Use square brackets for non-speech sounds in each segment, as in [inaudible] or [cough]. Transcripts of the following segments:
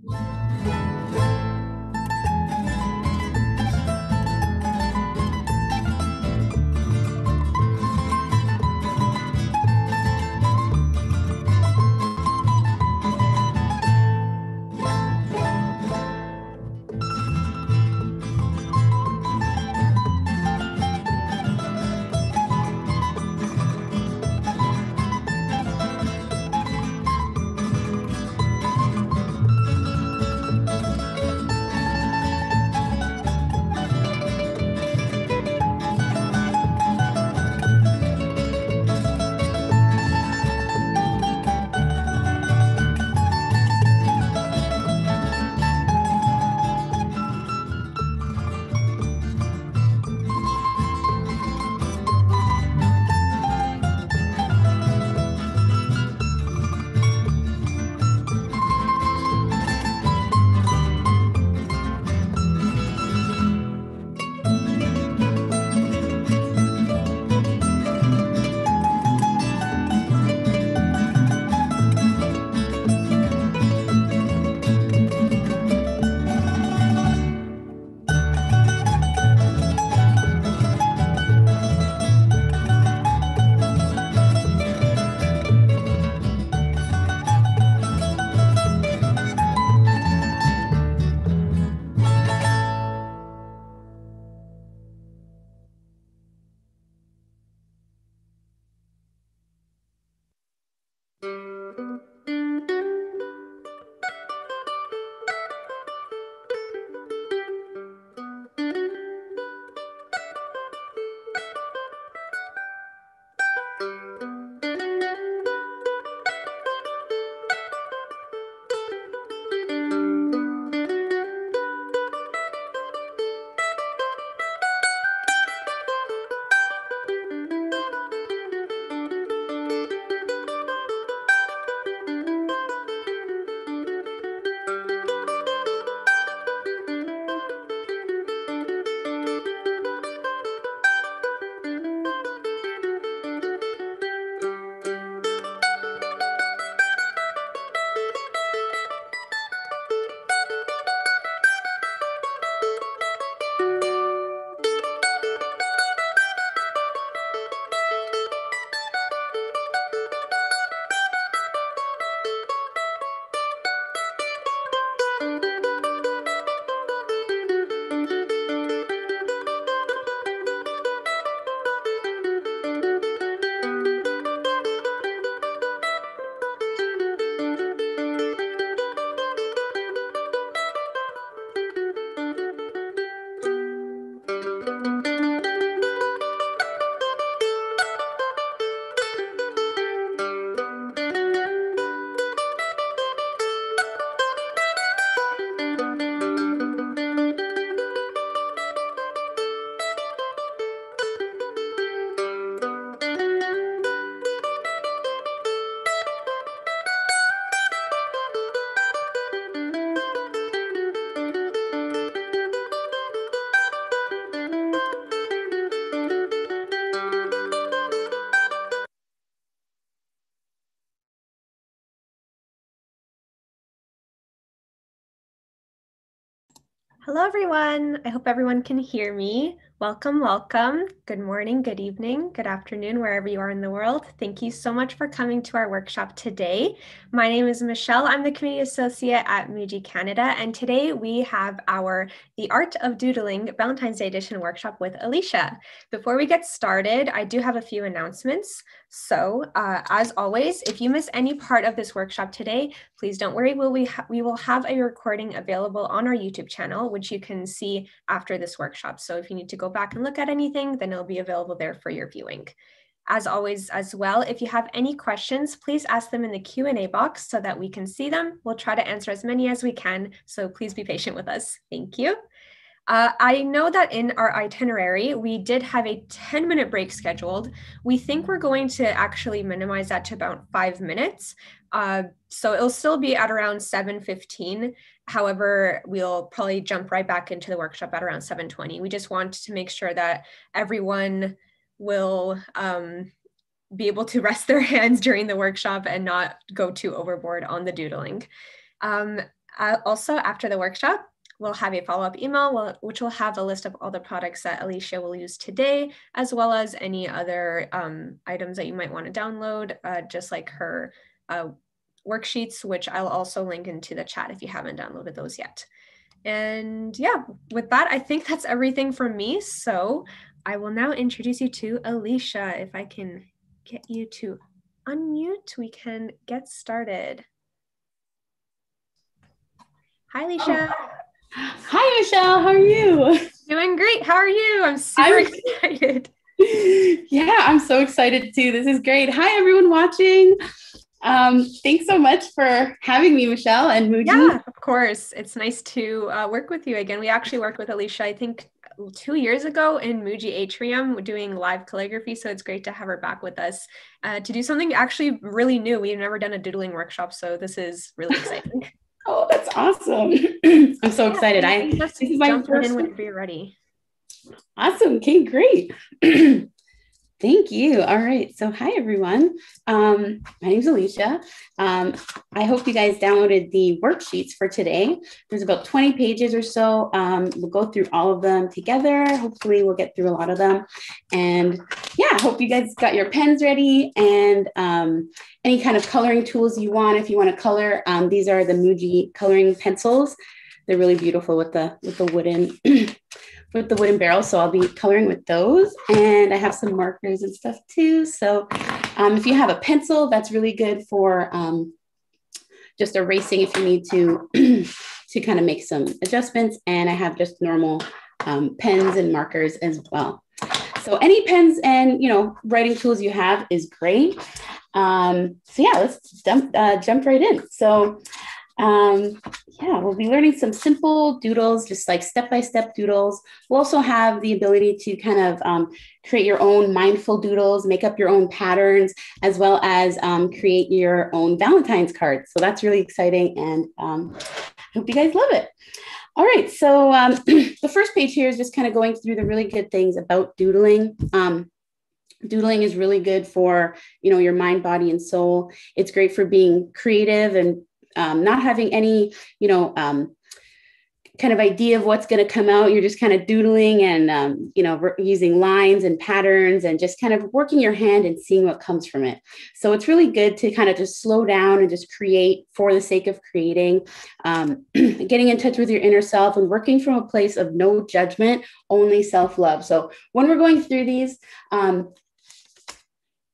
Música everyone. I hope everyone can hear me. Welcome, welcome. Good morning, good evening, good afternoon, wherever you are in the world. Thank you so much for coming to our workshop today. My name is Michelle. I'm the Community Associate at Muji Canada, and today we have our The Art of Doodling Valentine's Day Edition workshop with Alicia. Before we get started, I do have a few announcements. So, uh, as always, if you miss any part of this workshop today, please don't worry. We'll, we, we will have a recording available on our YouTube channel, which you can see after this workshop. So, if you need to go back and look at anything, then it'll be available there for your viewing. As always, as well, if you have any questions, please ask them in the Q&A box so that we can see them. We'll try to answer as many as we can, so please be patient with us. Thank you. Uh, I know that in our itinerary, we did have a 10 minute break scheduled. We think we're going to actually minimize that to about five minutes. Uh, so it'll still be at around 7.15. However, we'll probably jump right back into the workshop at around 7.20. We just want to make sure that everyone will um, be able to rest their [laughs] hands during the workshop and not go too overboard on the doodling. Um, uh, also, after the workshop, we'll have a follow-up email which will have a list of all the products that Alicia will use today, as well as any other um, items that you might want to download, uh, just like her uh, worksheets, which I'll also link into the chat if you haven't downloaded those yet. And yeah, with that, I think that's everything from me. So I will now introduce you to Alicia. If I can get you to unmute, we can get started. Hi, Alicia. Oh. Hi, Michelle. How are you? Doing great. How are you? I'm super I'm, excited. [laughs] Yeah, I'm so excited too. This is great. Hi, everyone watching. Um, thanks so much for having me, Michelle and Muji. Yeah, of course. It's nice to uh, work with you again. We actually worked with Alicia, I think, two years ago in Muji Atrium doing live calligraphy. So it's great to have her back with us uh, to do something actually really new. We've never done a doodling workshop, so this is really [laughs] exciting. oh, that's awesome. [clears throat] I'm so yeah, excited. I this is my first in whenever you're ready. Awesome. Okay, great. [clears throat] Thank you. All right. So, hi, everyone. Um, my name is Alicia. Um, I hope you guys downloaded the worksheets for today. There's about 20 pages or so. Um, we'll go through all of them together. Hopefully, we'll get through a lot of them. And yeah, I hope you guys got your pens ready and um, any kind of coloring tools you want. If you want to color, um, these are the Muji coloring pencils. They're really beautiful with the with the wooden [clears throat] with the wooden barrel. So I'll be coloring with those. And I have some markers and stuff too. So um, if you have a pencil, that's really good for um, just erasing if you need to, [clears throat] to kind of make some adjustments. And I have just normal um, pens and markers as well. So any pens and, you know, writing tools you have is great. Um, so yeah, let's jump, uh, jump right in. So um, yeah, we'll be learning some simple doodles, just like step-by-step doodles. We'll also have the ability to kind of um, create your own mindful doodles, make up your own patterns, as well as um, create your own Valentine's cards. So that's really exciting and um, I hope you guys love it. All right, so um, [clears throat] the first page here is just kind of going through the really good things about doodling. Um, doodling is really good for you know your mind body and soul it's great for being creative and um, not having any, you know, um, kind of idea of what's going to come out. You're just kind of doodling and, um, you know, using lines and patterns and just kind of working your hand and seeing what comes from it. So it's really good to kind of just slow down and just create for the sake of creating, um, [clears throat] getting in touch with your inner self and working from a place of no judgment, only self love. So when we're going through these, um,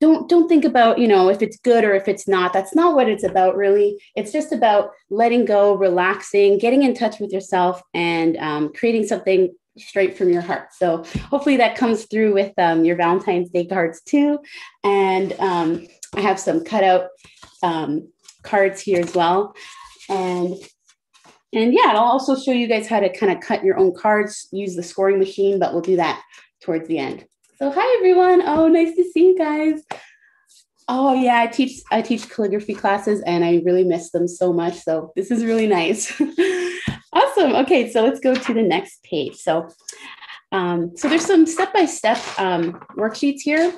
don't don't think about you know if it's good or if it's not. That's not what it's about really. It's just about letting go relaxing getting in touch with yourself and um, creating something straight from your heart. So hopefully that comes through with um, your valentine's day cards too. And um, i have some cutout um, cards here as well. And and yeah i'll also show you guys how to kind of cut your own cards use the scoring machine but we'll do that towards the end so hi everyone. Oh, nice to see you guys. Oh yeah, I teach I teach calligraphy classes and I really miss them so much. So this is really nice. [laughs] awesome. Okay, so let's go to the next page. So um, so there's some step-by-step um, worksheets here.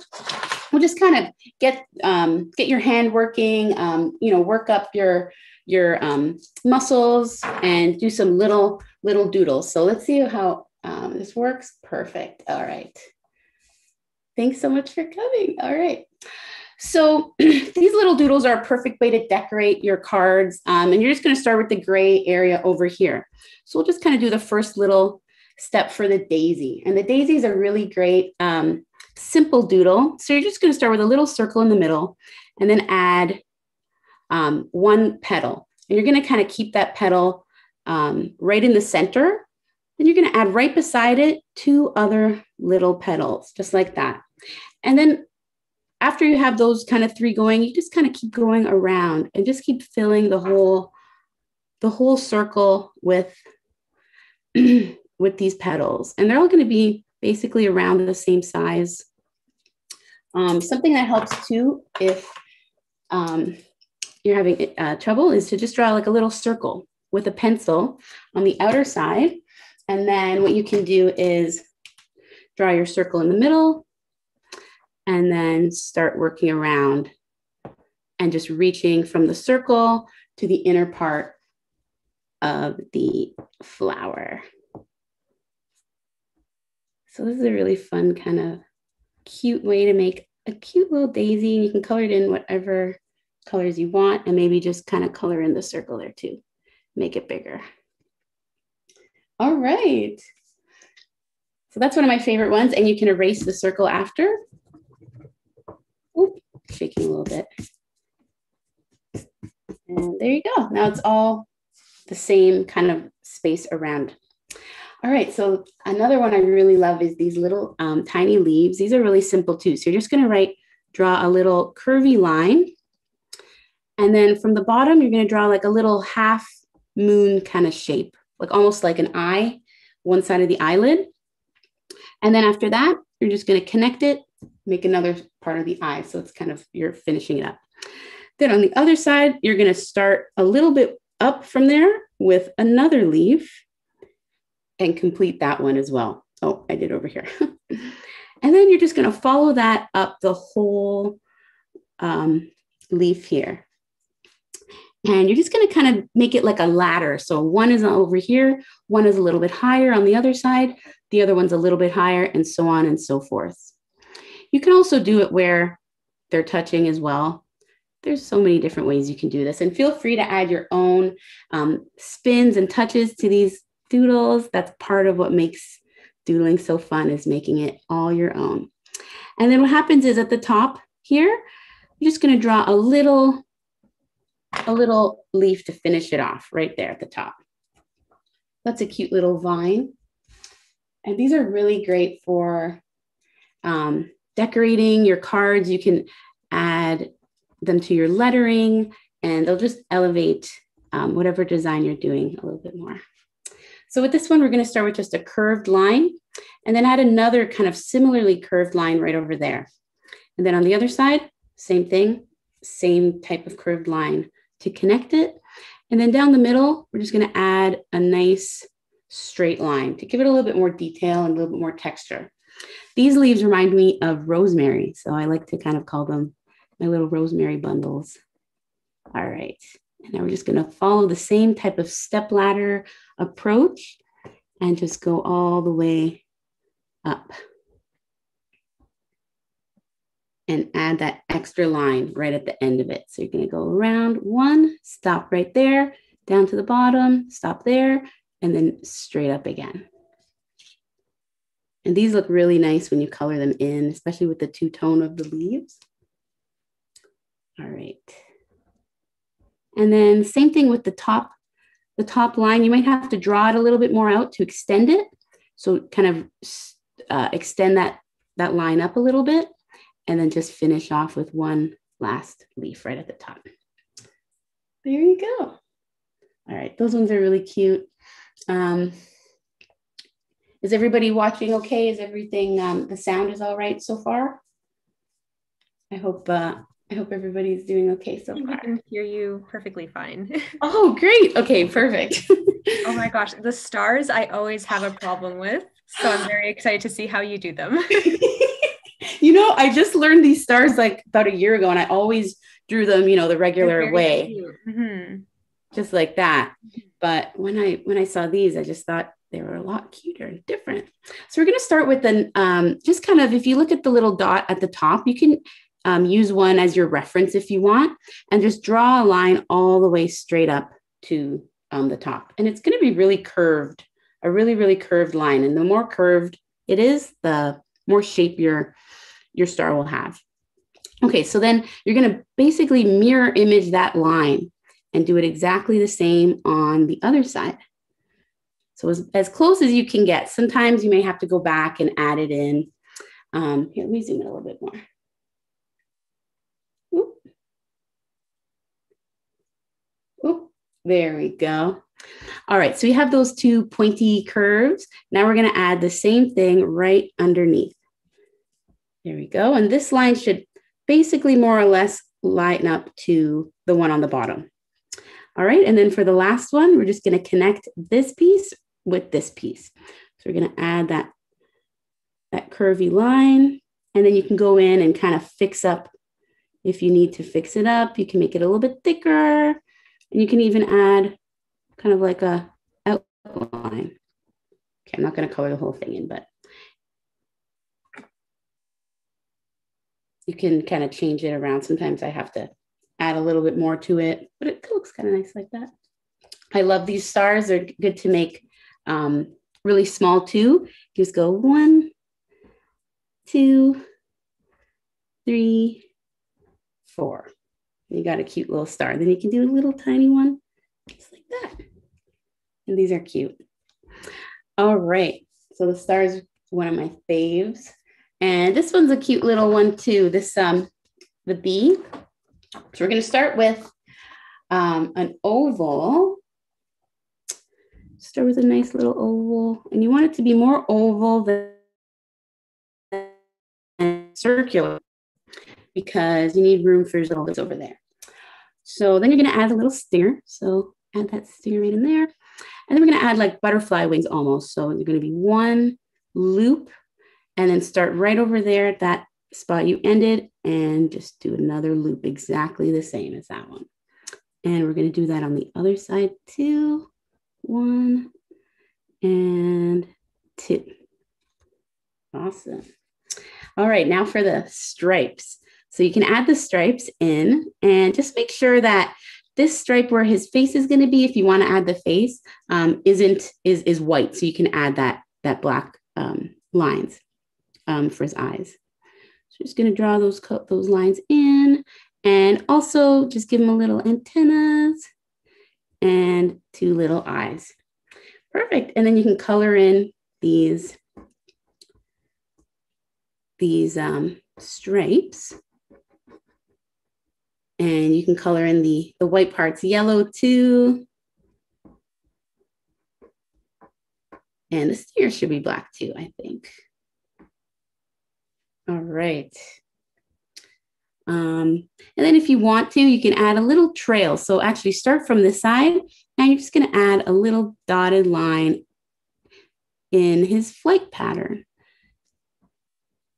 We'll just kind of get um, get your hand working, um, you know, work up your your um, muscles and do some little little doodles. So let's see how um, this works. Perfect. All right. Thanks so much for coming. All right. So [clears throat] these little doodles are a perfect way to decorate your cards. Um, and you're just going to start with the gray area over here. So we'll just kind of do the first little step for the daisy. And the daisy is a really great um, simple doodle. So you're just going to start with a little circle in the middle and then add um, one petal. And you're going to kind of keep that petal um, right in the center. Then you're going to add right beside it two other little petals, just like that. And then after you have those kind of three going, you just kind of keep going around and just keep filling the whole the whole circle with [clears throat] with these petals. And they're all going to be basically around the same size. Um, something that helps too if um, you're having uh, trouble is to just draw like a little circle with a pencil on the outer side. And then what you can do is draw your circle in the middle and then start working around and just reaching from the circle to the inner part of the flower. So this is a really fun kind of cute way to make a cute little daisy. And you can color it in whatever colors you want and maybe just kind of color in the circle there too. Make it bigger. All right. So that's one of my favorite ones and you can erase the circle after. Oop, shaking a little bit. And there you go. Now it's all the same kind of space around. All right, so another one I really love is these little um, tiny leaves. These are really simple too. So you're just gonna write, draw a little curvy line. And then from the bottom, you're gonna draw like a little half moon kind of shape, like almost like an eye, one side of the eyelid. And then after that, you're just gonna connect it, make another part of the eye. So it's kind of, you're finishing it up. Then on the other side, you're gonna start a little bit up from there with another leaf and complete that one as well. Oh, I did over here. [laughs] and then you're just going to follow that up the whole um, leaf here. And you're just going to kind of make it like a ladder. So one is over here, one is a little bit higher on the other side, the other one's a little bit higher, and so on and so forth. You can also do it where they're touching as well. There's so many different ways you can do this and feel free to add your own um, spins and touches to these doodles. That's part of what makes doodling so fun is making it all your own. And then what happens is at the top here I'm just going to draw a little a little leaf to finish it off right there at the top. That's a cute little vine. And these are really great for um, decorating your cards you can add them to your lettering and they'll just elevate um, whatever design you're doing a little bit more. So with this one, we're going to start with just a curved line and then add another kind of similarly curved line right over there. And then on the other side, same thing, same type of curved line to connect it. And then down the middle, we're just going to add a nice straight line to give it a little bit more detail and a little bit more texture. These leaves remind me of rosemary. So I like to kind of call them my little rosemary bundles. All right. And now we're just going to follow the same type of step ladder approach and just go all the way up. And add that extra line right at the end of it. So you're going to go around one, stop right there, down to the bottom, stop there, and then straight up again. And these look really nice when you color them in, especially with the two tone of the leaves. All right. And then same thing with the top, the top line. You might have to draw it a little bit more out to extend it. So kind of uh, extend that, that line up a little bit and then just finish off with one last leaf right at the top. There you go. All right, those ones are really cute. Um, is everybody watching okay? Is everything, um, the sound is all right so far? I hope uh, I hope everybody's doing okay so far. I can hear you perfectly fine. [laughs] oh, great. Okay, perfect. oh my gosh, the stars I always have a problem with. So I'm very excited to see how you do them. [laughs] [laughs] you know, I just learned these stars like about a year ago and I always drew them, you know, the regular way. Mm-hmm. Just like that. But when I when I saw these, I just thought they were a lot cuter and different. So we're going to start with an um, just kind of if you look at the little dot at the top, you can um, use one as your reference if you want, and just draw a line all the way straight up to um, the top. And it's going to be really curved, a really, really curved line. And the more curved it is, the more shape your, your star will have. Okay, so then you're going to basically mirror image that line and do it exactly the same on the other side. So as, as close as you can get. Sometimes you may have to go back and add it in. Um, here, let me zoom in a little bit more. Oop. Oop. There we go. All right, so we have those two pointy curves. Now we're going to add the same thing right underneath. There we go. And this line should basically more or less line up to the one on the bottom. All right, and then for the last one, we're just going to connect this piece with this piece. So we're going to add that, that curvy line, and then you can go in and kind of fix up if you need to fix it up. You can make it a little bit thicker, and you can even add kind of like a outline. Okay, I'm not going to color the whole thing in, but you can kind of change it around. Sometimes I have to add a little bit more to it, but it looks kind of nice like that. I love these stars. They're good to make um, really small too. Just go one, two, three, four. You got a cute little star. Then you can do a little tiny one, just like that. And these are cute. All right. So the star is one of my faves. And this one's a cute little one too. This, um, the bee. So we're going to start with um, an oval. Start with a nice little oval. And you want it to be more oval than circular because you need room for your little over there. So then you're going to add a little stinger. So add that stinger right in there. And then we're going to add like butterfly wings almost. So you're going to be one loop and then start right over there at that spot you ended and just do another loop exactly the same as that one. And we're going to do that on the other side too. One and two. Awesome. All right, now for the stripes. So you can add the stripes in and just make sure that this stripe where his face is going to be, if you want to add the face, um, isn't is is white. So you can add that that black um, lines um, for his eyes. So just going to draw those those lines in, and also just give him a little antennas and two little eyes. Perfect. And then you can color in these these um, stripes and you can color in the, the white parts yellow too. And the steer should be black too, I think. All right. Um, and then if you want to, you can add a little trail. So actually start from this side. Now you're just gonna add a little dotted line in his flight pattern.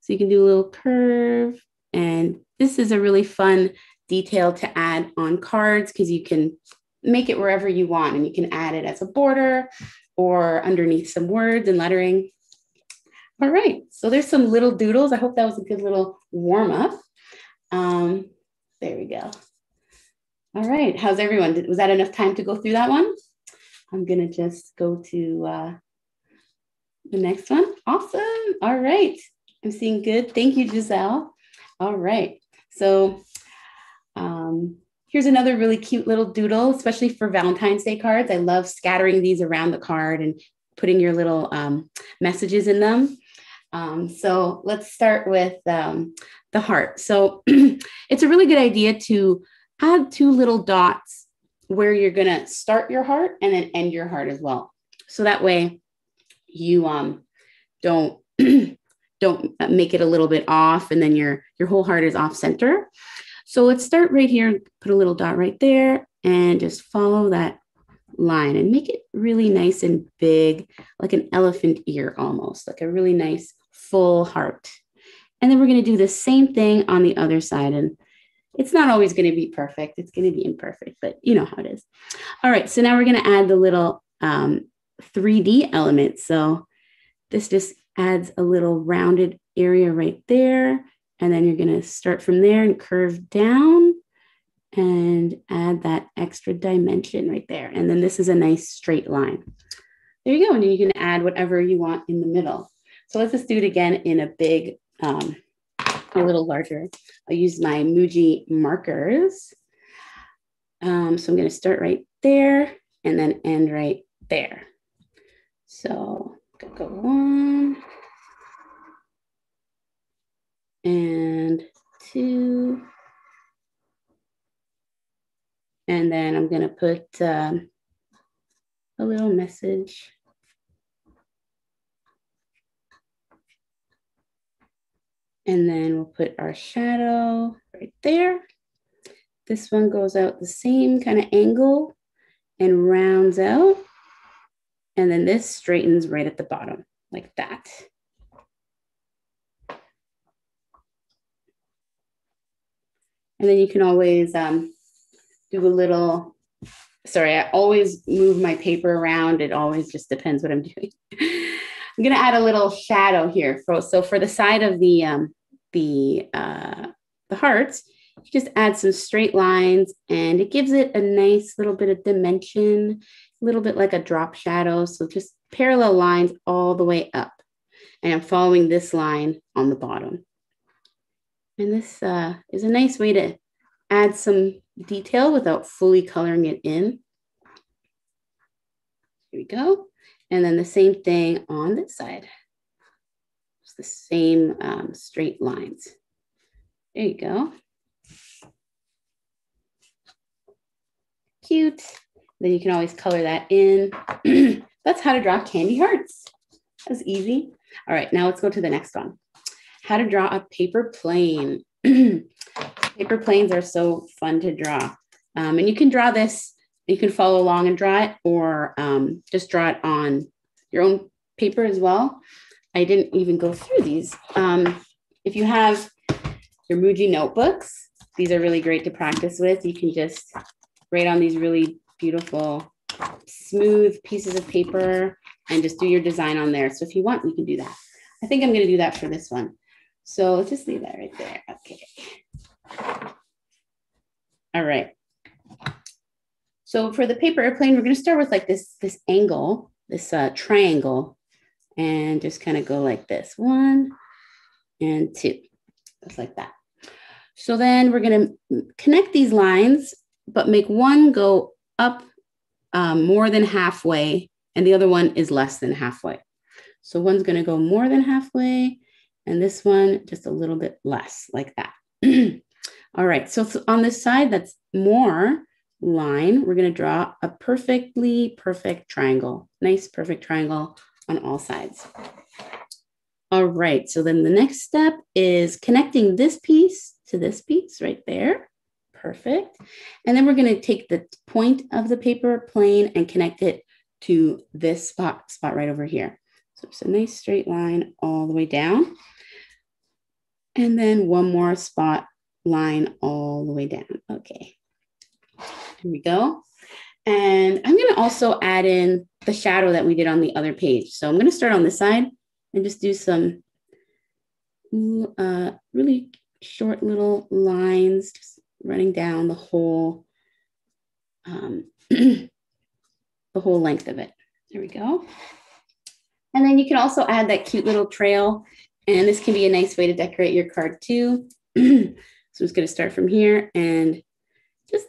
So you can do a little curve. And this is a really fun detail to add on cards because you can make it wherever you want and you can add it as a border or underneath some words and lettering. All right, so there's some little doodles. I hope that was a good little warm up. Um, there we go. All right, how's everyone? Did, was that enough time to go through that one? I'm gonna just go to uh, the next one. Awesome. All right, I'm seeing good. Thank you, Giselle. All right, so um, here's another really cute little doodle, especially for Valentine's Day cards. I love scattering these around the card and putting your little um, messages in them. Um, so let's start with um, the heart. So [clears throat] it's a really good idea to add two little dots where you're going to start your heart and then end your heart as well. So that way you um, don't [clears throat] don't make it a little bit off and then your your whole heart is off center. So let's start right here, and put a little dot right there and just follow that line and make it really nice and big, like an elephant ear almost, like a really nice full heart. And then we're going to do the same thing on the other side. And it's not always going to be perfect. It's going to be imperfect, but you know how it is. All right. So now we're going to add the little um, 3D element. So this just adds a little rounded area right there. And then you're going to start from there and curve down and add that extra dimension right there. And then this is a nice straight line. There you go. And you can add whatever you want in the middle. So let's just do it again in a big, um, a little larger. I'll use my Muji markers. Um, so I'm going to start right there and then end right there. So go one, and two. And then I'm going to put um, a little message. And then we'll put our shadow right there. This one goes out the same kind of angle and rounds out. And then this straightens right at the bottom like that. And then you can always um, do a little sorry, I always move my paper around. It always just depends what I'm [laughs] doing. I'm gonna add a little shadow here. For, so for the side of the, um, the, uh, the hearts, you just add some straight lines and it gives it a nice little bit of dimension, a little bit like a drop shadow. So just parallel lines all the way up. And I'm following this line on the bottom. And this uh, is a nice way to add some detail without fully coloring it in. Here we go. And then the same thing on this side. The same um, straight lines. There you go. Cute. Then you can always color that in. [clears throat] That's how to draw candy hearts. That's easy. All right, now let's go to the next one. How to draw a paper plane. [clears throat] paper planes are so fun to draw. Um, and you can draw this, you can follow along and draw it, or um, just draw it on your own paper as well. I didn't even go through these. Um, if you have your Muji notebooks, these are really great to practice with. You can just write on these really beautiful, smooth pieces of paper and just do your design on there. So if you want, you can do that. I think I'm going to do that for this one. So just leave that right there. Okay. All right. So for the paper airplane, we're going to start with like this, this angle, this uh, triangle, and just kind of go like this. One and two, just like that. So then we're going to connect these lines, but make one go up um, more than halfway, and the other one is less than halfway. So one's going to go more than halfway, and this one just a little bit less, like that. [clears throat] All right, so on this side that's more line, we're going to draw a perfectly perfect triangle. Nice, perfect triangle on all sides. All right, so then the next step is connecting this piece to this piece right there. Perfect. And then we're going to take the point of the paper plane and connect it to this spot, spot right over here. So it's a nice straight line all the way down. And then one more spot line all the way down. Okay. Here we go. And I'm going to also add in the shadow that we did on the other page. So I'm going to start on this side and just do some uh, really short little lines just running down the whole um, [clears throat] the whole length of it. There we go. And then you can also add that cute little trail. And this can be a nice way to decorate your card too. [clears throat] so I'm just going to start from here and just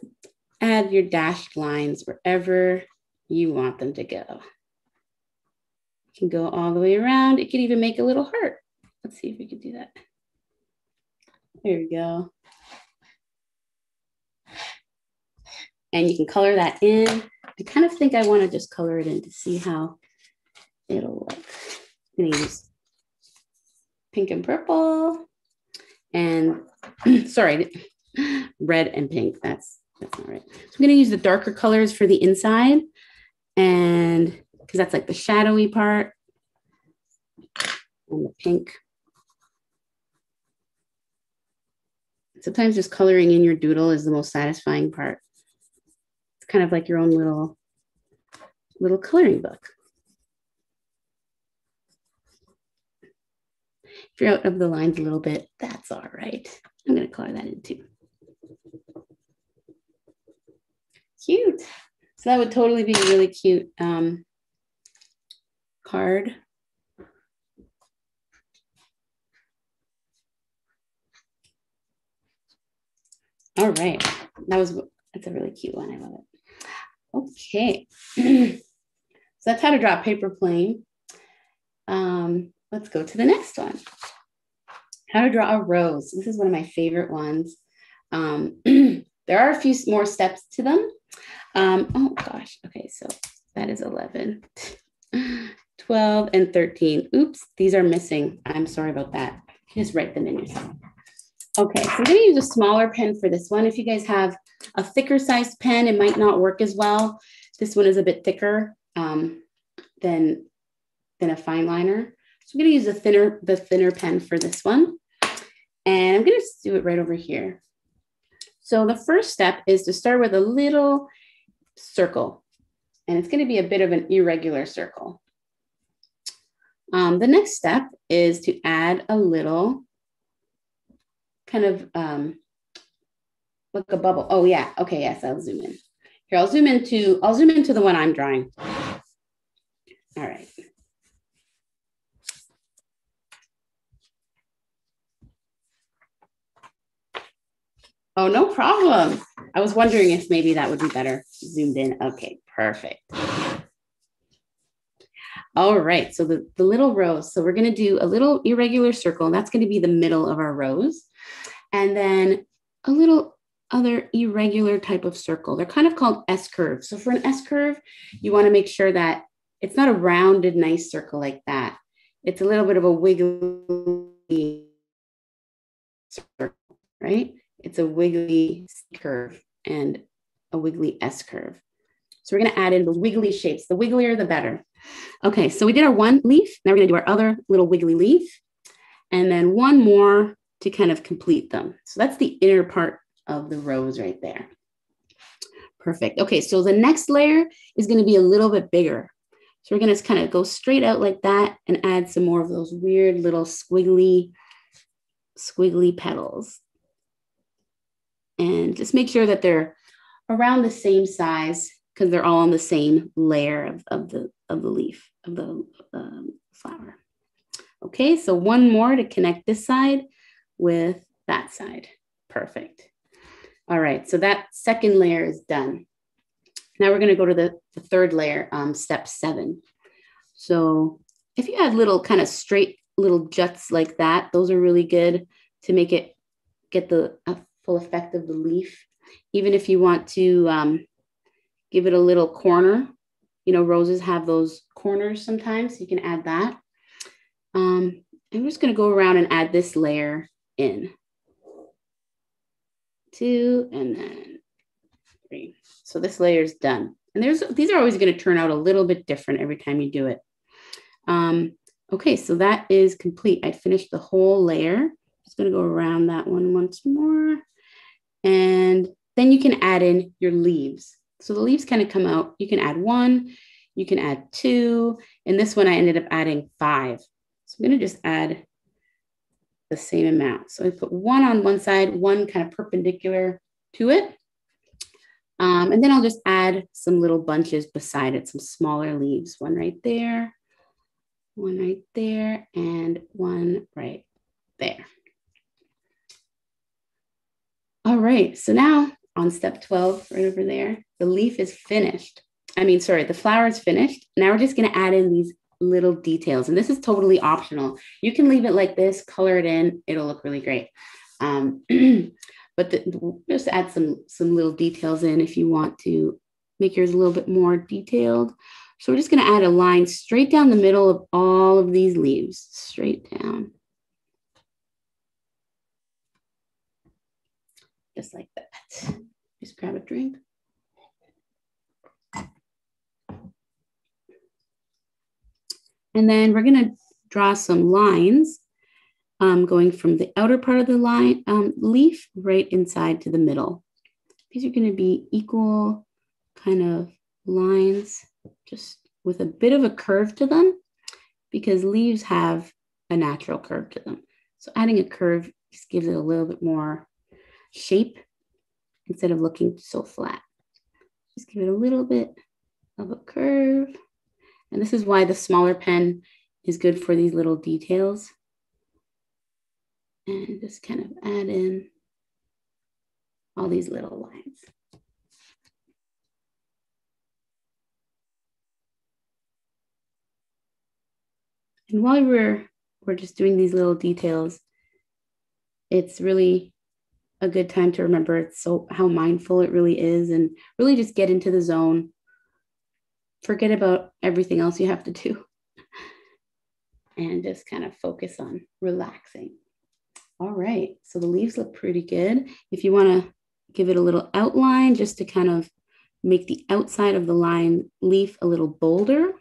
add your dashed lines wherever you want them to go. You can go all the way around. It could even make a little heart. Let's see if we can do that. There we go. And you can color that in. I kind of think I want to just color it in to see how it'll look. I'm gonna use pink and purple and [clears throat] sorry, [clears throat] red and pink. That's that's not right. So I'm gonna use the darker colors for the inside and because that's like the shadowy part and the pink sometimes just coloring in your doodle is the most satisfying part. It's kind of like your own little, little coloring book. If you're out of the lines a little bit, that's all right. I'm gonna color that in too. Cute. So that would totally be a really cute um, card All right. That was, that's a really cute one. I love it. Okay. [clears throat] so that's how to draw a paper plane. Um, let's go to the next one. How to draw a rose. This is one of my favorite ones. Um, [clears throat] there are a few more steps to them. Um, oh gosh. Okay. So that is 11, 12, and 13. Oops. These are missing. I'm sorry about that. Just write them in yourself. Okay, so I'm gonna use a smaller pen for this one. If you guys have a thicker sized pen, it might not work as well. This one is a bit thicker um, than, than a fine liner. So I'm gonna use a thinner, the thinner pen for this one. And I'm gonna do it right over here. So the first step is to start with a little circle. And it's going to be a bit of an irregular circle. Um, the next step is to add a little kind of um, like a bubble. Oh yeah, okay, yes, I'll zoom in. Here, I'll zoom into, I'll zoom into the one I'm drawing. All right. Oh, no problem. I was wondering if maybe that would be better zoomed in. Okay, perfect. All right, so the, the little rose. So we're gonna do a little irregular circle. And that's gonna be the middle of our rose. And then a little other irregular type of circle. They're kind of called S curves. So for an S curve, you wanna make sure that it's not a rounded, nice circle like that. It's a little bit of a wiggly circle, right? It's a wiggly C curve and a wiggly S curve. So we're gonna add in the wiggly shapes. The wigglier, the better. Okay, so we did our one leaf. Now we're gonna do our other little wiggly leaf. And then one more to kind of complete them. So that's the inner part of the rose right there. Perfect. Okay, so the next layer is gonna be a little bit bigger. So we're gonna kind of go straight out like that and add some more of those weird little squiggly, squiggly petals. And just make sure that they're around the same size because they're all on the same layer of, of the of the leaf of the um, flower. Okay, so one more to connect this side with that side. Perfect. All right, so that second layer is done. Now we're gonna go to the, the third layer, um, step seven. So if you had little kind of straight little juts like that, those are really good to make it get the full effect of the leaf. Even if you want to um, give it a little corner, you know, roses have those corners sometimes. You can add that. Um, I'm just going to go around and add this layer in. Two and then three. So this layer is done. And there's these are always going to turn out a little bit different every time you do it. Um, okay, so that is complete. I finished the whole layer. Just going to go around that one once more. And then you can add in your leaves. So the leaves kind of come out. You can add one, you can add two. And this one I ended up adding five. So I'm going to just add the same amount. So I put one on one side, one kind of perpendicular to it. Um, and then I'll just add some little bunches beside it, some smaller leaves, one right there, one right there, and one right there. All right, so now on step 12, right over there, the leaf is finished. I mean, sorry, the flower is finished. Now we're just gonna add in these little details. And this is totally optional. You can leave it like this, color it in, it'll look really great. Um, [clears throat] but the, just add some, some little details in if you want to make yours a little bit more detailed. So we're just gonna add a line straight down the middle of all of these leaves, straight down. Just like that. Just grab a drink. And then we're gonna draw some lines um, going from the outer part of the line um, leaf right inside to the middle. These are gonna be equal kind of lines, just with a bit of a curve to them because leaves have a natural curve to them. So adding a curve just gives it a little bit more shape instead of looking so flat. Just give it a little bit of a curve. And this is why the smaller pen is good for these little details. And just kind of add in all these little lines. And while we're, we're just doing these little details, it's really a good time to remember it's so how mindful it really is and really just get into the zone. Forget about everything else you have to do [laughs] and just kind of focus on relaxing. All right so the leaves look pretty good. If you want to give it a little outline just to kind of make the outside of the line leaf a little bolder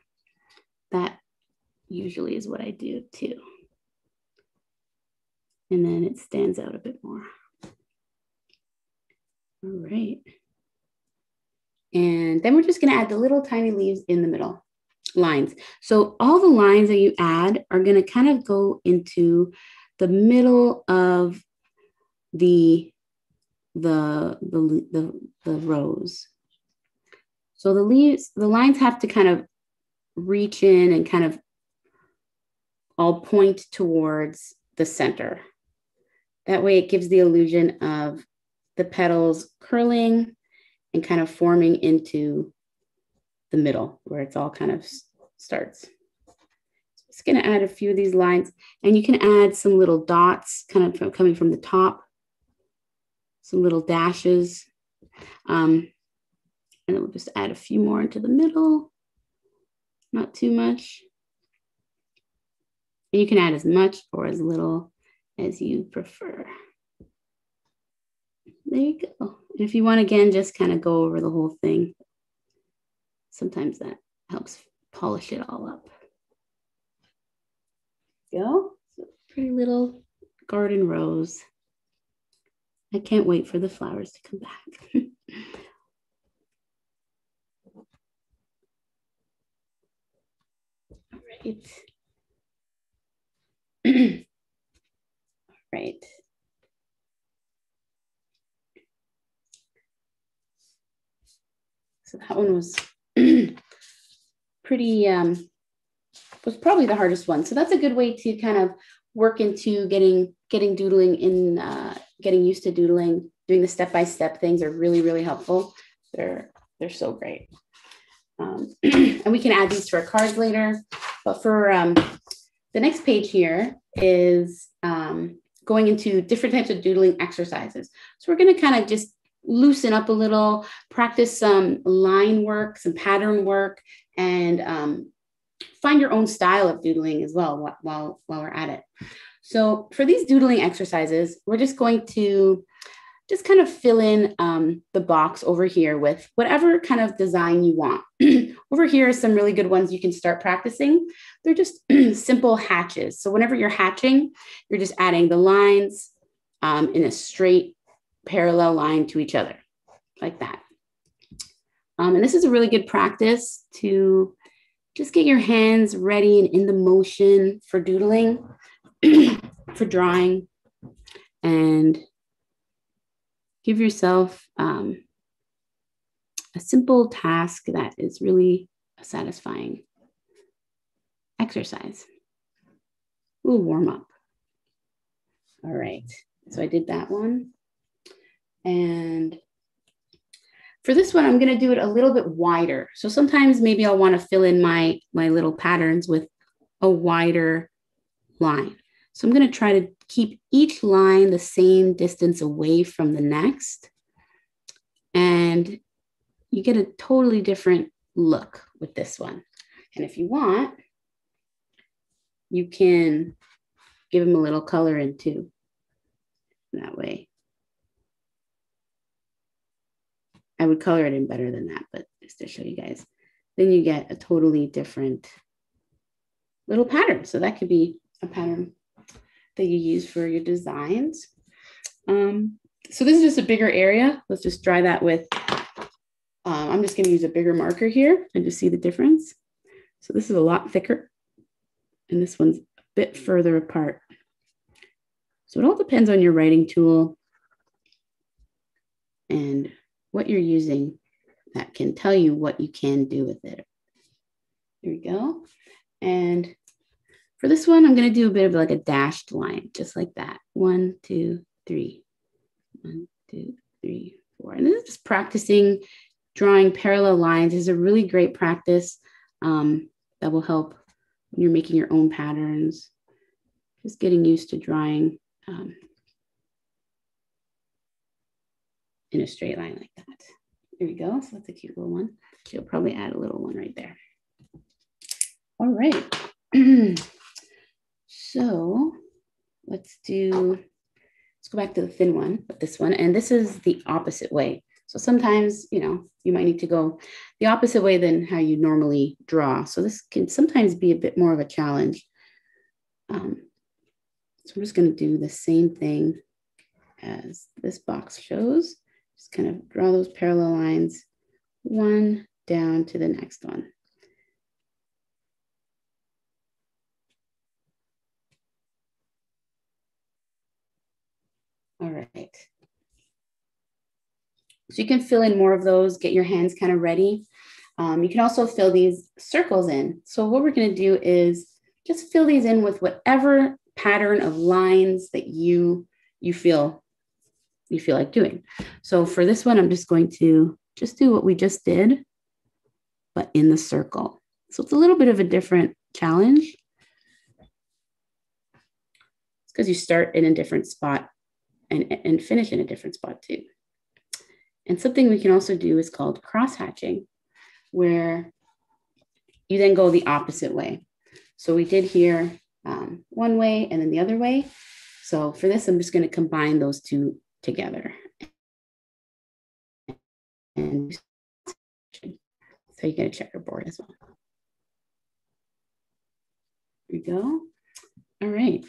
that usually is what i do too. And then it stands out a bit more all right. And then we're just gonna add the little tiny leaves in the middle lines. So all the lines that you add are gonna kind of go into the middle of the, the, the, the, the rows. So the leaves, the lines have to kind of reach in and kind of all point towards the center. That way it gives the illusion of the petals curling and kind of forming into the middle where it's all kind of starts. So just gonna add a few of these lines and you can add some little dots kind of from, coming from the top, some little dashes. Um, and then we'll just add a few more into the middle, not too much. And you can add as much or as little as you prefer. There you go. And if you want, again, just kind of go over the whole thing. Sometimes that helps polish it all up. Go. So pretty little garden rose. I can't wait for the flowers to come back. [laughs] all right. [clears throat] right. So that one was [clears throat] pretty, um, was probably the hardest one. So that's a good way to kind of work into getting getting doodling in, uh, getting used to doodling. Doing the step by step things are really really helpful. They're they're so great. Um, [clears throat] and we can add these to our cards later. But for um, the next page here is um, going into different types of doodling exercises. So we're going to kind of just loosen up a little, practice some line work, some pattern work, and um, find your own style of doodling as well while, while we're at it. So for these doodling exercises, we're just going to just kind of fill in um, the box over here with whatever kind of design you want. [clears throat] over here are some really good ones you can start practicing. They're just [clears throat] simple hatches. So whenever you're hatching, you're just adding the lines um, in a straight parallel line to each other, like that. Um, and this is a really good practice to just get your hands ready and in the motion for doodling, [clears throat] for drawing, and give yourself um, a simple task that is really a satisfying exercise. We'll warm up. All right, so I did that one. And for this one, I'm going to do it a little bit wider. So sometimes maybe I'll want to fill in my, my little patterns with a wider line. So I'm going to try to keep each line the same distance away from the next. And you get a totally different look with this one. And if you want, you can give them a little color in too. That way I would color it in better than that, but just to show you guys. Then you get a totally different little pattern. So that could be a pattern that you use for your designs. Um, so this is just a bigger area. Let's just dry that with, um, I'm just gonna use a bigger marker here and just see the difference. So this is a lot thicker and this one's a bit further apart. So it all depends on your writing tool and what you're using that can tell you what you can do with it. There we go. And for this one, I'm going to do a bit of like a dashed line, just like that. One, two, three. One, two, three, four. And this is just practicing drawing parallel lines this is a really great practice um, that will help when you're making your own patterns. Just getting used to drawing um, in a straight line like that. There we go. So that's a cute little one. She'll probably add a little one right there. All right. [clears throat] so let's do, let's go back to the thin one, but this one, and this is the opposite way. So sometimes, you know, you might need to go the opposite way than how you normally draw. So this can sometimes be a bit more of a challenge. Um, so I'm just going to do the same thing as this box shows. Just kind of draw those parallel lines one down to the next one. All right. So you can fill in more of those, get your hands kind of ready. Um, you can also fill these circles in. So what we're gonna do is just fill these in with whatever pattern of lines that you, you feel you feel like doing. So for this one, I'm just going to just do what we just did, but in the circle. So it's a little bit of a different challenge. It's because you start in a different spot and, and finish in a different spot too. And something we can also do is called cross hatching, where you then go the opposite way. So we did here um, one way and then the other way. So for this, I'm just going to combine those two together. And so you get a checkerboard as well. There we go. All right.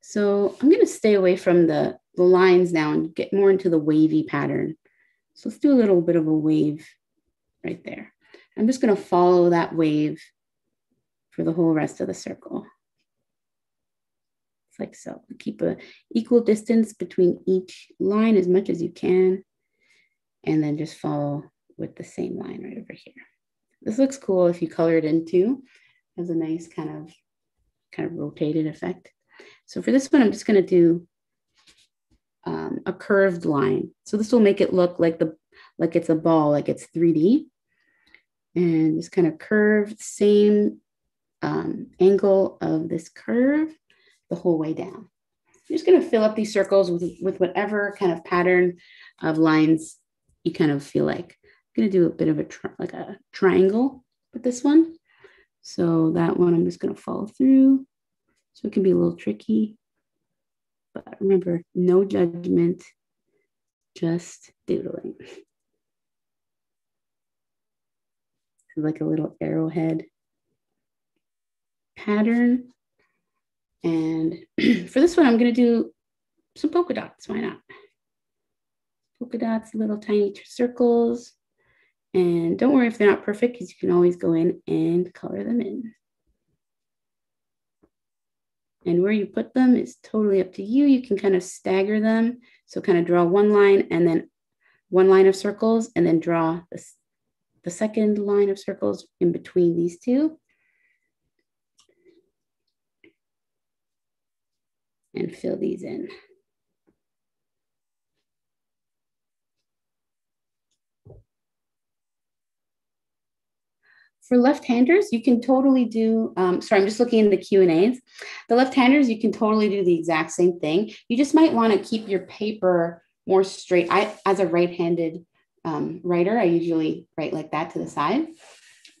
So I'm going to stay away from the, the lines now and get more into the wavy pattern. So let's do a little bit of a wave right there. I'm just going to follow that wave for the whole rest of the circle like so. Keep a equal distance between each line as much as you can, and then just follow with the same line right over here. This looks cool if you color it in too. Has a nice kind of kind of rotated effect. So for this one, I'm just going to do um, a curved line. So this will make it look like the like it's a ball, like it's 3D. And just kind of curve, same um, angle of this curve the whole way down. I'm just going to fill up these circles with, with whatever kind of pattern of lines you kind of feel like. I'm going to do a bit of a like a triangle with this one. So that one I'm just going to follow through. So it can be a little tricky. But remember, no judgment, just doodling. [laughs] Like a little arrowhead pattern. And [clears throat] for this one, I'm going to do some polka dots. Why not? Polka dots, little tiny circles. And don't worry if they're not perfect because you can always go in and color them in. And where you put them is totally up to you. You can kind of stagger them. So kind of draw one line and then one line of circles and then draw this, the second line of circles in between these two. And fill these in. For left-handers, you can totally do, um, sorry, I'm just looking in the Q&As. The left-handers, you can totally do the exact same thing. You just might want to keep your paper more straight. I, as a right-handed um, writer, I usually write like that to the side.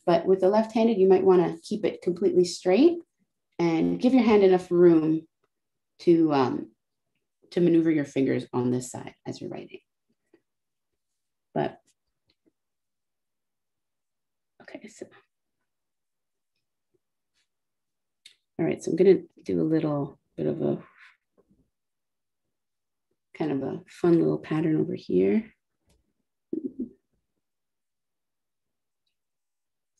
But with the left-handed, you might want to keep it completely straight and give your hand enough room to, um, to maneuver your fingers on this side as you're writing. But, okay, so. All right, so I'm gonna do a little bit of a, kind of a fun little pattern over here.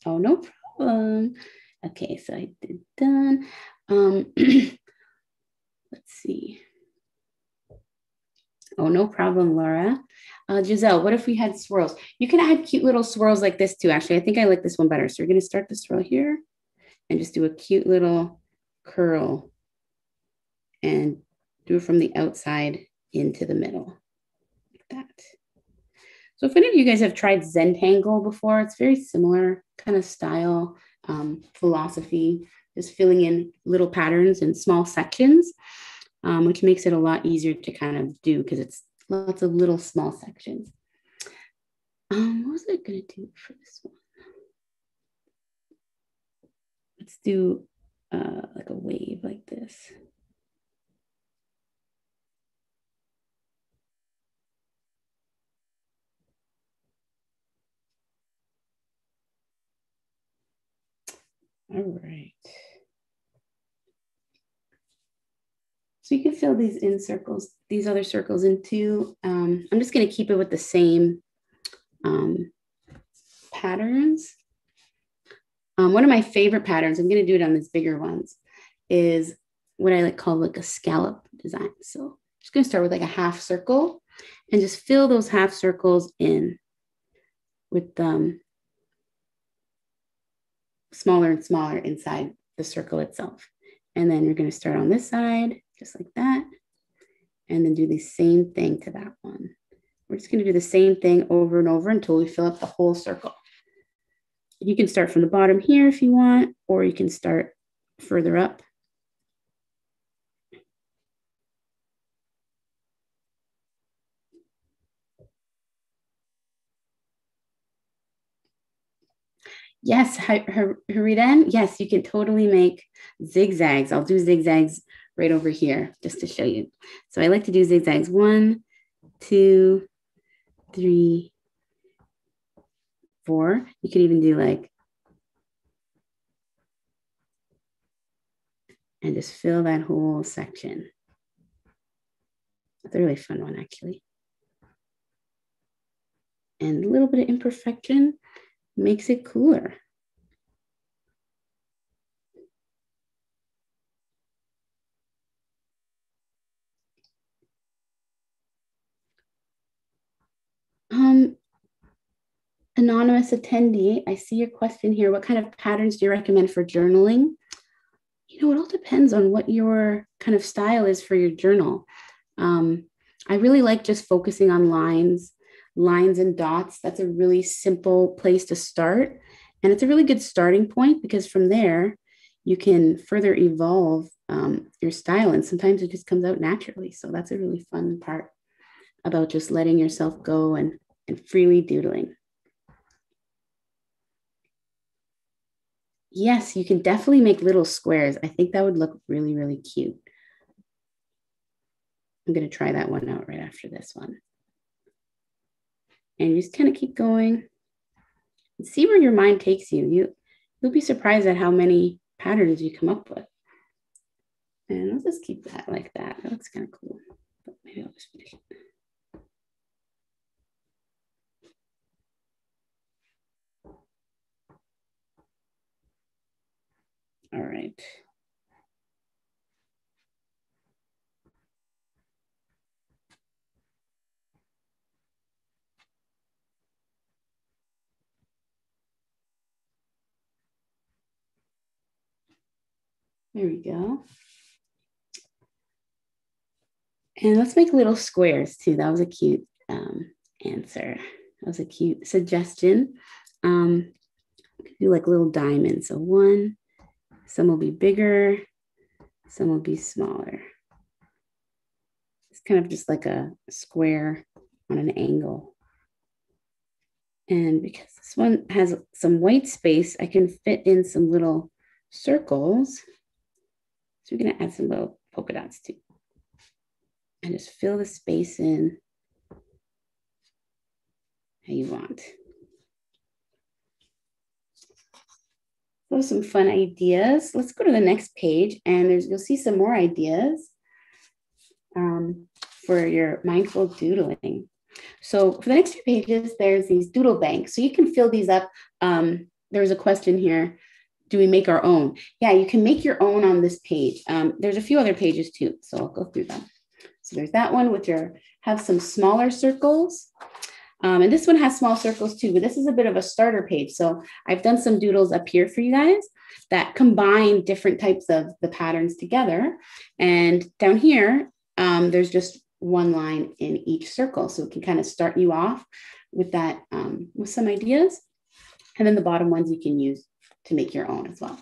Oh, no problem. Okay, so I did done. Um, [clears throat] Let's see. Oh, no problem, Laura. Uh, Giselle, what if we had swirls? You can add cute little swirls like this too. Actually, I think I like this one better. So we're going to start the swirl here and just do a cute little curl and do it from the outside into the middle like that. So if any of you guys have tried Zentangle before, it's very similar kind of style, um, philosophy, just filling in little patterns in small sections um, which makes it a lot easier to kind of do because it's lots of little small sections. Um, what was I going to do for this one? Let's do uh, like a wave like this. All right. So you can fill these in circles, these other circles in too. Um, I'm just going to keep it with the same, um, patterns. Um, one of my favorite patterns, I'm going to do it on these bigger ones, is what I like call like a scallop design. So I'm just going to start with like a half circle and just fill those half circles in with um, smaller and smaller inside the circle itself. And then you're going to start on this side, just like that, and then do the same thing to that one. We're just going to do the same thing over and over until we fill up the whole circle. You can start from the bottom here if you want, or you can start further up Yes, Haridan. Yes, you can totally make zigzags. I'll do zigzags right over here just to show you. So I like to do zigzags. One, two, three, four. You could even do like, and just fill that whole section. That's a really fun one, actually. And a little bit of imperfection makes it cooler. Anonymous attendee, I see your question here. What kind of patterns do you recommend for journaling? You know, it all depends on what your kind of style is for your journal. Um, I really like just focusing on lines lines and dots. That's a really simple place to start. And it's a really good starting point because from there, you can further evolve um, your style. And sometimes it just comes out naturally. So that's a really fun part about just letting yourself go and, and freely doodling. Yes, you can definitely make little squares. I think that would look really, really cute. I'm going to try that one out right after this one and just kind of keep going and see where your mind takes you. You you'll be surprised at how many patterns you come up with. And I'll just keep that like that. That looks kind of cool. But maybe I'll just finish it. All right. There we go. And let's make little squares too. That was a cute um, answer. That was a cute suggestion. Um, do like little diamonds. So one, some will be bigger, some will be smaller. It's kind of just like a square on an angle. And because this one has some white space, I can fit in some little circles. So we're to add some little polka dots too. And just fill the space in how you want. So some fun ideas. Let's go to the next page and there's you'll see some more ideas um, for your mindful doodling. So for the next few pages, there's these doodle banks. So you can fill these up. Um, there's a question here do we make our own? Yeah, you can make your own on this page. Um, there's a few other pages too, so I'll go through them. So there's that one with your, have some smaller circles. Um, and this one has small circles too, but this is a bit of a starter page. So I've done some doodles up here for you guys that combine different types of the patterns together. And down here, um, there's just one line in each circle. So it can kind of start you off with that, um, with some ideas. And then the bottom ones you can use to make your own as well.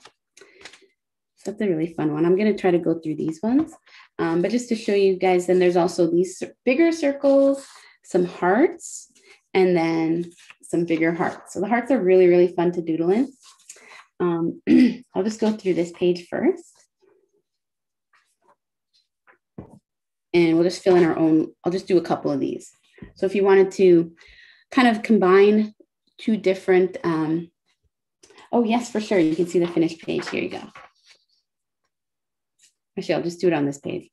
So that's a really fun one. I'm going to try to go through these ones. Um, but just to show you guys, then there's also these bigger circles, some hearts, and then some bigger hearts. So the hearts are really, really fun to doodle in. Um, [clears throat] I'll just go through this page first. And we'll just fill in our own, I'll just do a couple of these. So if you wanted to kind of combine two different um, Oh, yes, for sure. You can see the finished page. Here you go. Actually, I'll just do it on this page.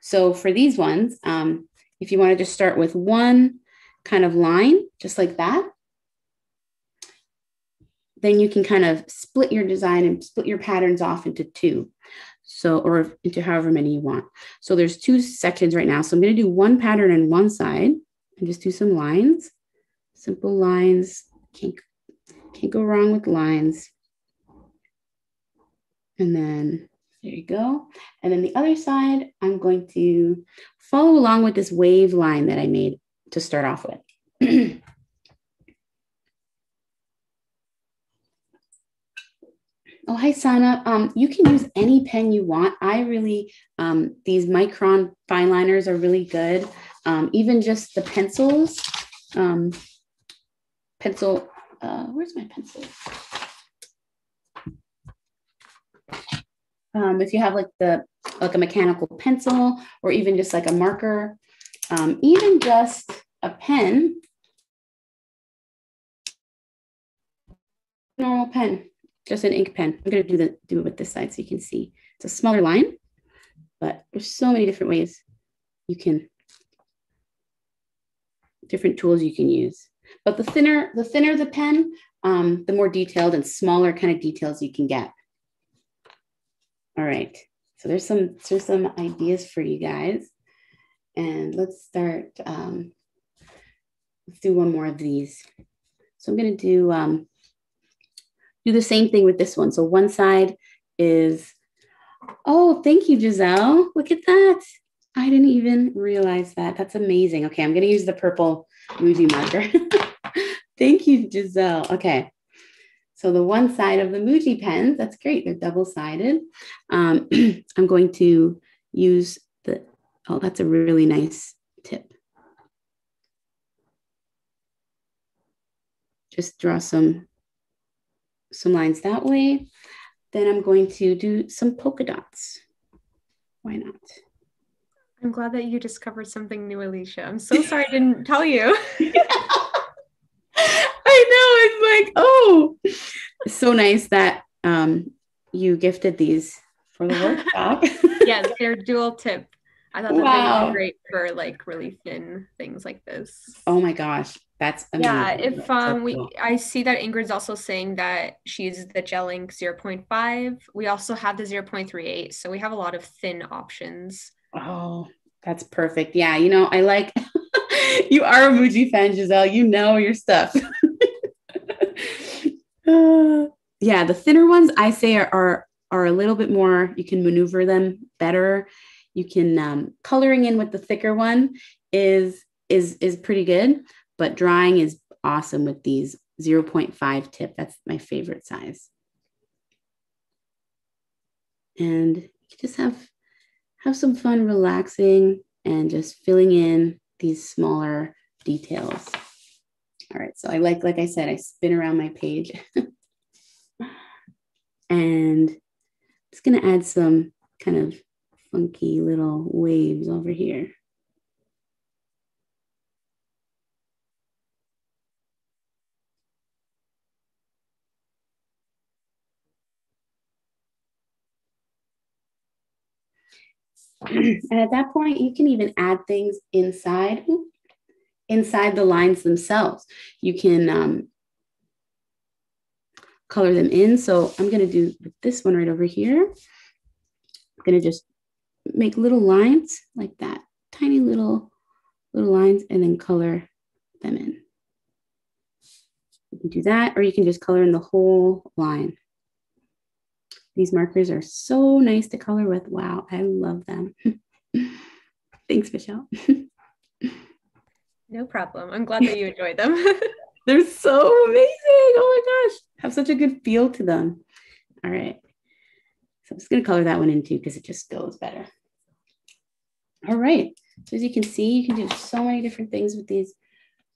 So for these ones, um, if you want to just start with one kind of line, just like that, then you can kind of split your design and split your patterns off into two. So, or into however many you want. So there's two sections right now. So I'm going to do one pattern on one side and just do some lines, simple lines. Can't, can't go wrong with lines. And then there you go. And then the other side, I'm going to follow along with this wave line that I made to start off with. [clears throat] Oh, hi, Sana. Um, you can use any pen you want. I really, um, these Micron fine liners are really good. Um, even just the pencils, um, pencil, uh, where's my pencil? Um, if you have like the, like a mechanical pencil or even just like a marker, um, even just a pen, normal pen just an ink pen. I'm going to do the do it with this side so you can see. It's a smaller line, but there's so many different ways you can different tools you can use. But the thinner the thinner the pen, um, the more detailed and smaller kind of details you can get. All right. So there's some there's some ideas for you guys. And let's start. Um, let's do one more of these. So I'm going to do um, do the same thing with this one. So one side is, oh, thank you, Giselle. Look at that. I didn't even realize that. That's amazing. Okay, I'm going to use the purple Muji marker. [laughs] thank you, Giselle. Okay. So the one side of the Muji pens, that's great. They're double-sided. Um, [clears throat] I'm going to use oh, that's a really nice tip. Just draw some some lines that way. Then I'm going to do some polka dots. Why not? I'm glad that you discovered something new, Alicia. I'm so sorry I didn't [laughs] tell you. [laughs] I know. It's like, oh, so nice that um, you gifted these for the workshop. [laughs] yes, they're dual tip. I thought that wow. they would be great for like really thin things like this. Oh my gosh. That's amazing. yeah. If um so we I see that Ingrid's also saying that she uses the gel ink 0.5. We also have the 0.38, so we have a lot of thin options. Oh, that's perfect. Yeah, you know I like. [laughs] you are a Muji fan, Giselle. You know your stuff. uh, [laughs] yeah, the thinner ones I say are, are are a little bit more. You can maneuver them better. You can um, coloring in with the thicker one is is is pretty good but drying is awesome with these 0.5 tip. That's my favorite size. And you just have have some fun relaxing and just filling in these smaller details. All right, so I like, like I said, I spin around my page [laughs] and just gonna add some kind of funky little waves over here. [clears throat] and at that point, you can even add things inside inside the lines themselves. You can um, color them in. So I'm going to do this one right over here. I'm going to just make little lines like that, tiny little little lines, and then color them in. You can do that, or you can just color in the whole line. These markers are so nice to color with. Wow, I love them. [laughs] Thanks, Michelle. [laughs] no problem. I'm glad that you enjoyed them. [laughs] They're so amazing. Oh my gosh. Have such a good feel to them. All right. So I'm just going to color that one in too because it just goes better. All right. So as you can see, you can do so many different things with these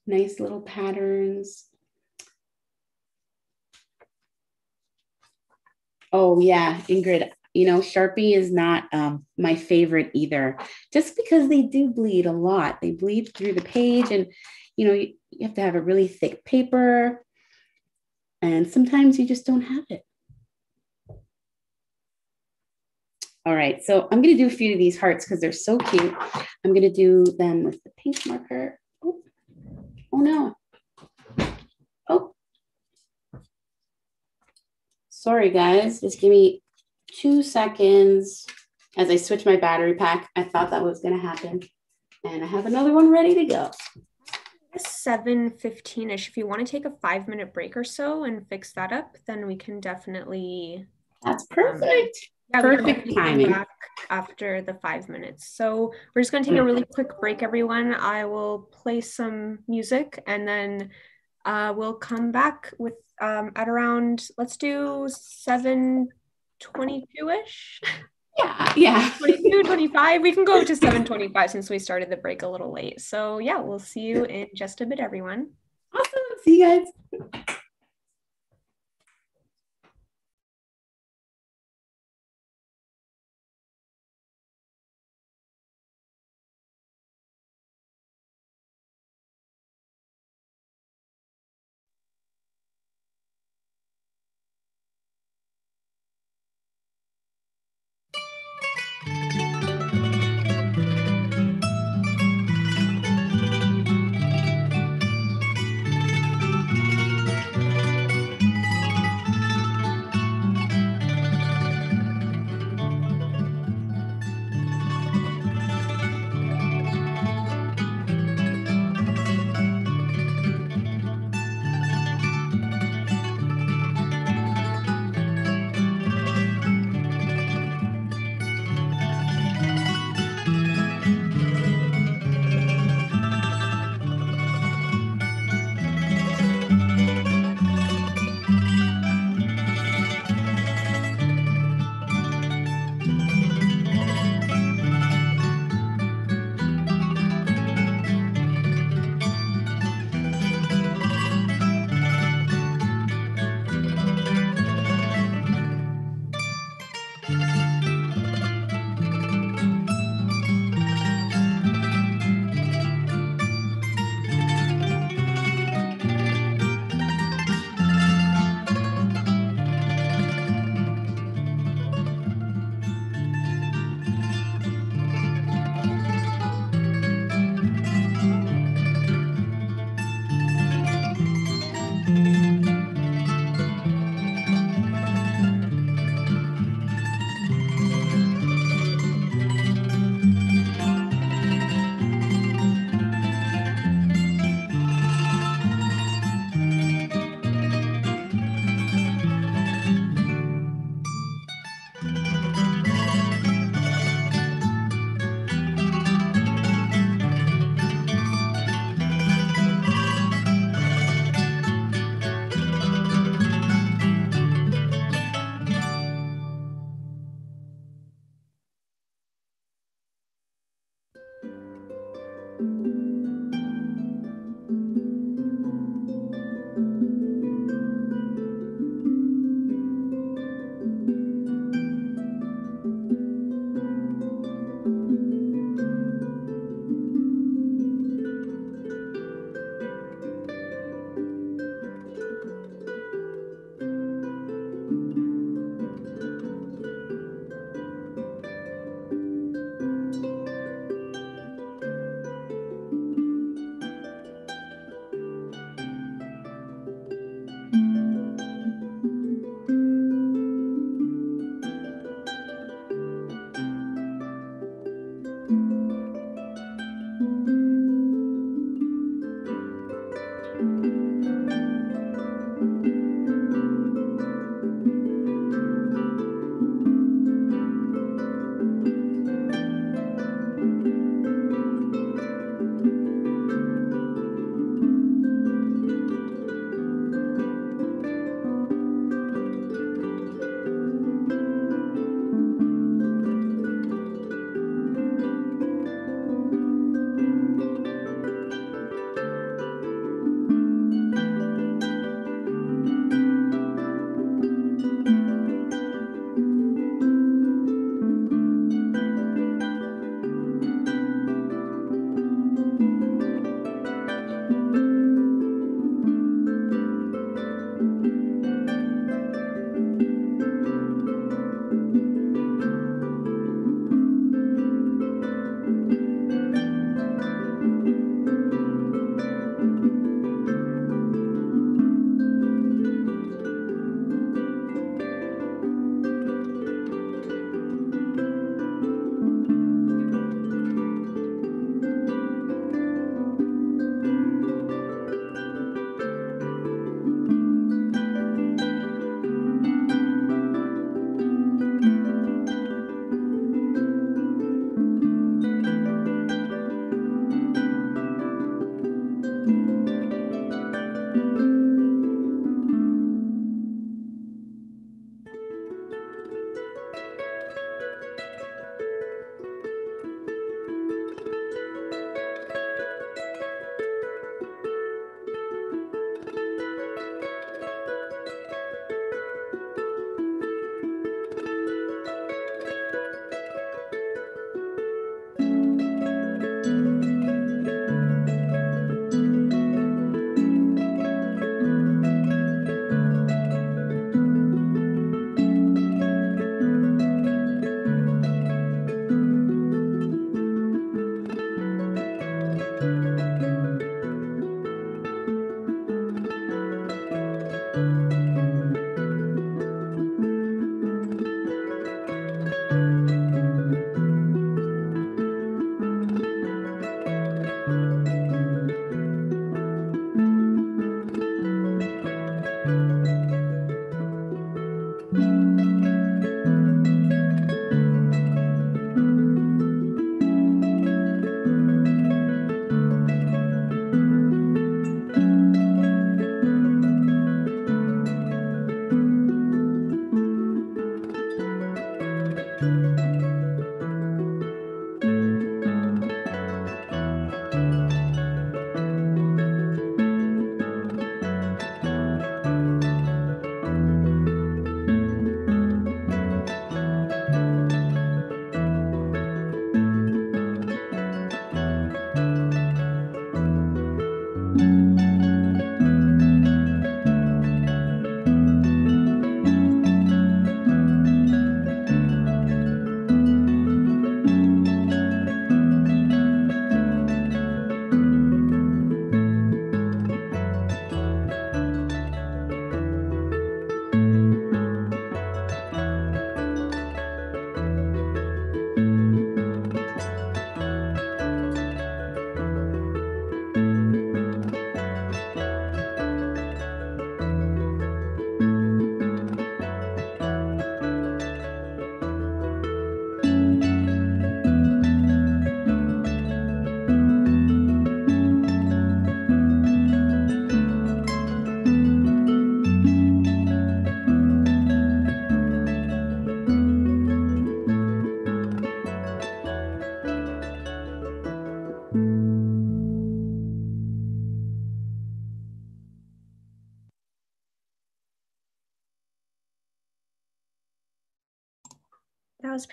nice little patterns. Oh yeah, Ingrid. You know, Sharpie is not um, my favorite either, just because they do bleed a lot. They bleed through the page, and you know, you, you have to have a really thick paper, and sometimes you just don't have it. All right, so I'm going to do a few of these hearts because they're so cute. I'm going to do them with the pink marker. Oh, oh no. Oh, Sorry, guys. Just give me two seconds as I switch my battery pack. I thought that was going to happen. And I have another one ready to go. 7.15ish. If you want to take a five minute break or so and fix that up, then we can definitely. That's um, perfect. Yeah, perfect timing. Back after the five minutes. So we're just going to take a really quick break, everyone. I will play some music and then uh, we'll come back with um, at around, let's do 722 ish. Yeah, yeah. 22, [laughs] 25. We can go to 725 since we started the break a little late. So, yeah, we'll see you in just a bit, everyone. Awesome. See you guys.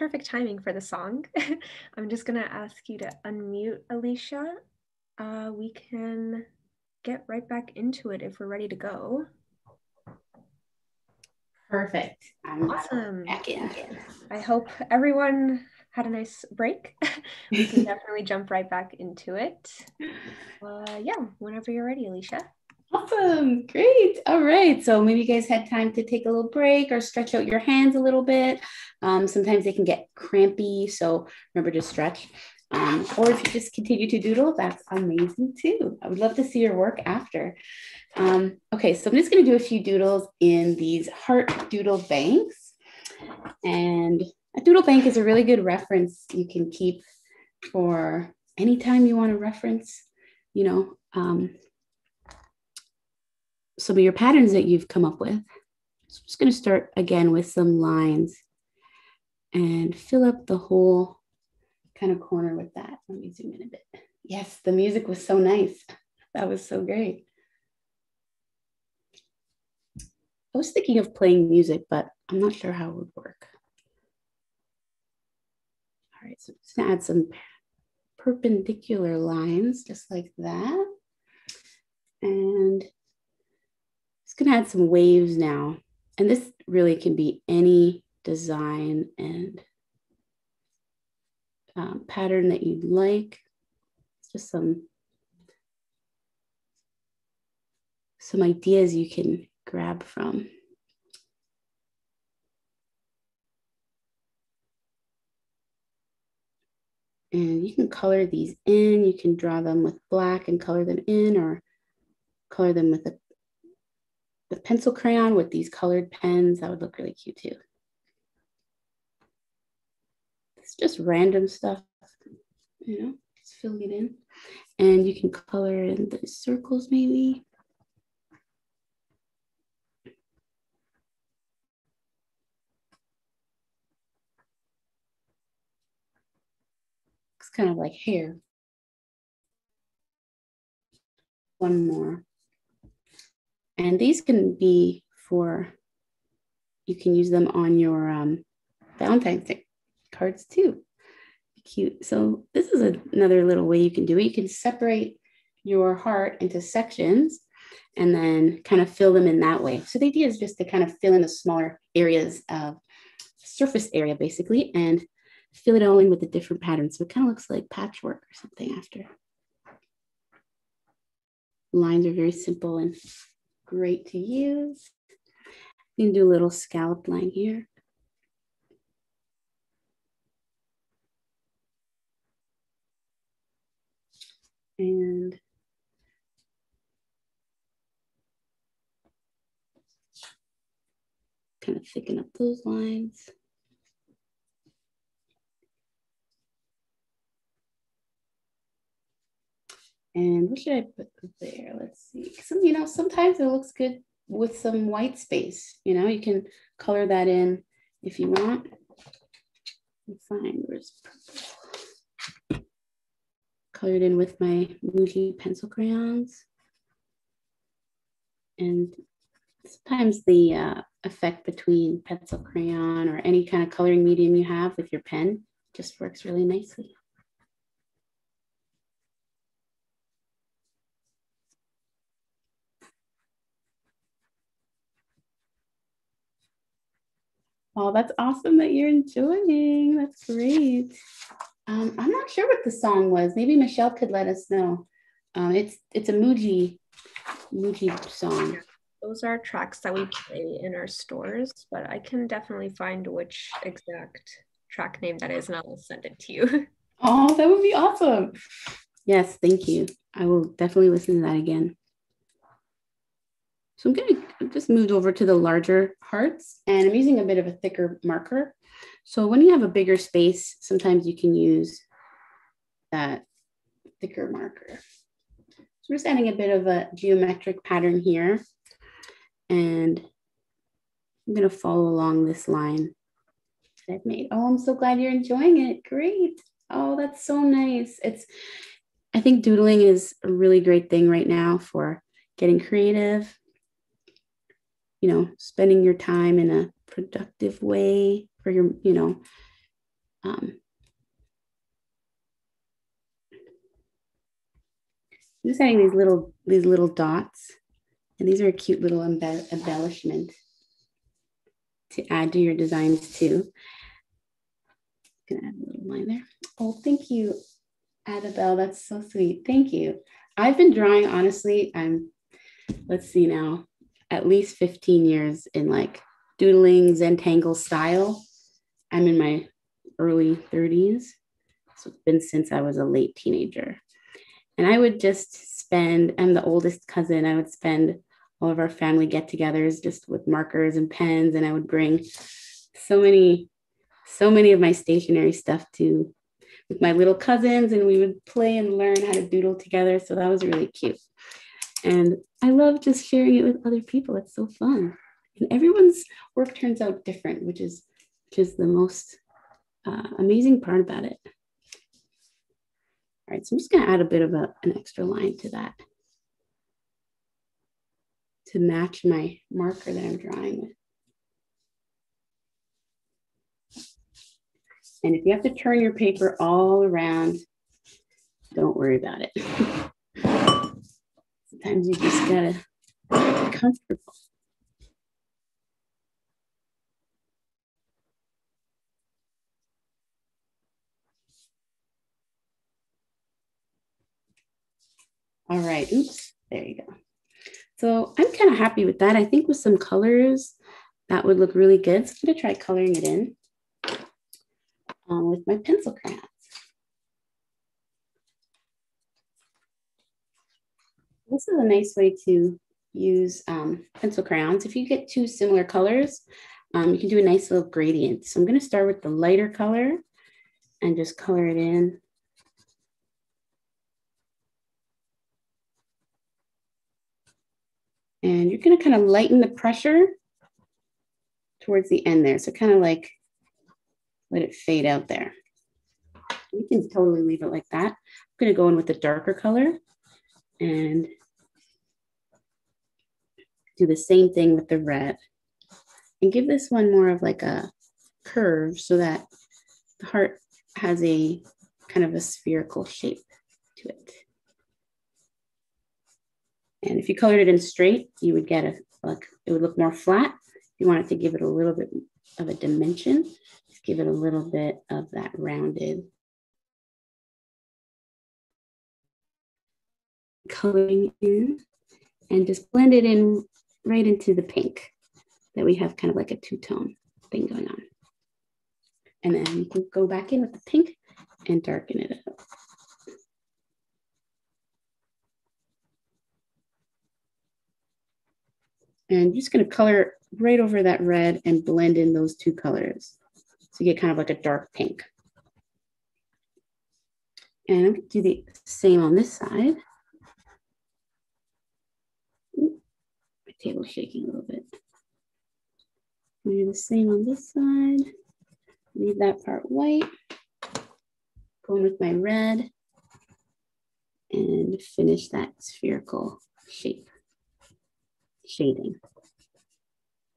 Perfect timing for the song. [laughs] I'm just going to ask you to unmute Alicia. Uh, we can get right back into it if we're ready to go. Perfect. I'm awesome. Back in. I hope everyone had a nice break. [laughs] we can definitely jump right back into it. Uh, yeah, whenever you're ready, Alicia. Awesome. Great. All right. So maybe you guys had time to take a little break or stretch out your hands a little bit. Um, sometimes they can get crampy. So remember to stretch. Um, or if you just continue to doodle, that's amazing too. I would love to see your work after. Um, okay, so I'm just going to do a few doodles in these heart doodle banks. And a doodle bank is a really good reference you can keep for anytime you want to reference, you know, um, some of your patterns that you've come up with. So I'm just going to start again with some lines and fill up the whole kind of corner with that. Let me zoom in a bit. Yes, the music was so nice. [laughs] That was so great. I was thinking of playing music, but I'm not sure how it would work. All right, so just gonna add some perpendicular lines just like that. And to add some waves now. And this really can be any design and um, pattern that you'd like. It's just some, some ideas you can grab from. And you can color these in. You can draw them with black and color them in or color them with a the pencil crayon with these colored pens. That would look really cute too. It's just random stuff, you know, just filling it in. And you can color in the circles maybe. It's kind of like hair. One more. And these can be for, you can use them on your um, Valentine's Day cards too. Cute. So this is a, another little way you can do it. You can separate your heart into sections and then kind of fill them in that way. So the idea is just to kind of fill in the smaller areas of surface area basically and fill it all in with a different pattern. So it kind of looks like patchwork or something after. Lines are very simple and great to use. You can do a little scallop line here. And kind of thicken up those lines. And what should I put there? Let's see. Some, you know, sometimes it looks good with some white space. You know, you can color that in if you want. Fine, where's purple? Colored in with my Muji pencil crayons. And sometimes the uh, effect between pencil crayon or any kind of coloring medium you have with your pen just works really nicely. Oh, that's awesome that you're enjoying. That's great. Um, I'm not sure what the song was. Maybe Michelle could let us know. Um, it's it's a Muji Muji song. Those are tracks that we play in our stores, but I can definitely find which exact track name that is, and I'll send it to you. [laughs] Oh, that would be awesome. Yes, thank you. I will definitely listen to that again. So I'm going to just move over to the larger hearts and I'm using a bit of a thicker marker. So when you have a bigger space, sometimes you can use that thicker marker. So we're just adding a bit of a geometric pattern here. And I'm going to follow along this line that I've made. Oh, I'm so glad you're enjoying it. Great. Oh, that's so nice. It's, I think doodling is a really great thing right now for getting creative you know, spending your time in a productive way for your, you know, um, I'm just adding these little these little dots, and these are a cute little embe- embellishment to add to your designs too. Gonna add a little line there. Oh, thank you, Annabelle. That's so sweet. Thank you. I've been drawing honestly. I'm. Let's see now at least 15 years in like doodling Zentangle style. I'm in my early 30s. So it's been since I was a late teenager. And I would just spend, I'm the oldest cousin, I would spend all of our family get togethers just with markers and pens. And I would bring so many, so many of my stationery stuff to with my little cousins and we would play and learn how to doodle together. So that was really cute. And I love just sharing it with other people. It's so fun. And everyone's work turns out different, which is is the most uh, amazing part about it. All right, so I'm just gonna add a bit of a, an extra line to that to match my marker that I'm drawing with. And if you have to turn your paper all around, don't worry about it. [laughs] Sometimes you just gotta get comfortable. All right, oops, there you go. So I'm kind of happy with that. I think with some colors, that would look really good. So I'm gonna try coloring it in um, with my pencil crayon. This is a nice way to use um, pencil crayons. If you get two similar colors, um, you can do a nice little gradient. So I'm going to start with the lighter color and just color it in. And you're going to kind of lighten the pressure towards the end there. So kind of like let it fade out there. You can totally leave it like that. I'm going to go in with the darker color and do the same thing with the red and give this one more of like a curve so that the heart has a kind of a spherical shape to it. And if you colored it in straight, you would get a, like, it would look more flat. If you wanted to give it a little bit of a dimension, just give it a little bit of that rounded coloring in and just blend it in right into the pink that we have kind of like a two-tone thing going on. And then you can go back in with the pink and darken it up. And just gonna color right over that red and blend in those two colors. So you get kind of like a dark pink. And I'm gonna do the same on this side. My table's shaking a little bit. Do the same on this side. Leave that part white. Going with my red and finish that spherical shape shading.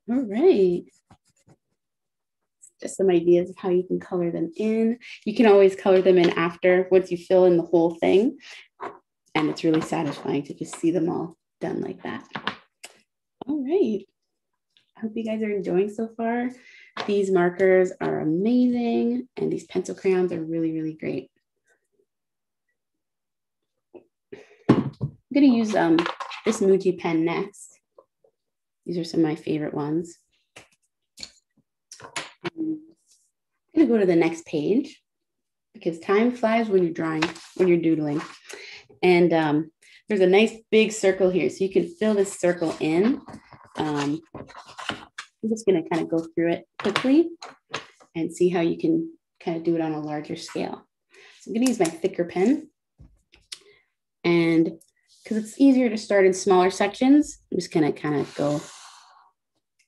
All right. Just some ideas of how you can color them in. You can always color them in after once you fill in the whole thing. And it's really satisfying to just see them all done like that. All right. I hope you guys are enjoying so far. These markers are amazing and these pencil crayons are really, really great. I'm gonna use um, this Muji pen next. These are some of my favorite ones. I'm gonna go to the next page because time flies when you're drawing, when you're doodling. And um, there's a nice big circle here. So you can fill this circle in. Um, I'm just gonna kind of go through it quickly and see how you can kind of do it on a larger scale. So I'm gonna use my thicker pen. And because it's easier to start in smaller sections, I'm just gonna kind of go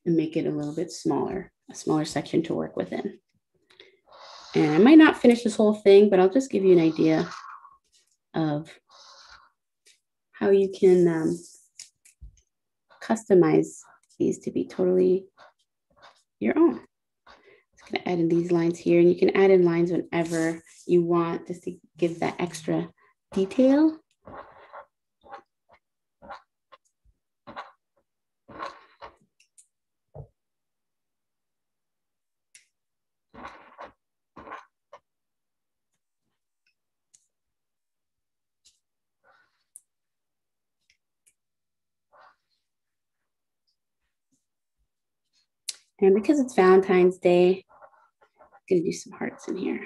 and make it a little bit smaller, a smaller section to work within. And I might not finish this whole thing, but I'll just give you an idea of how you can um, customize these to be totally your own. Just gonna add in these lines here, and you can add in lines whenever you want just to give that extra detail. And because it's Valentine's Day, I'm gonna do some hearts in here.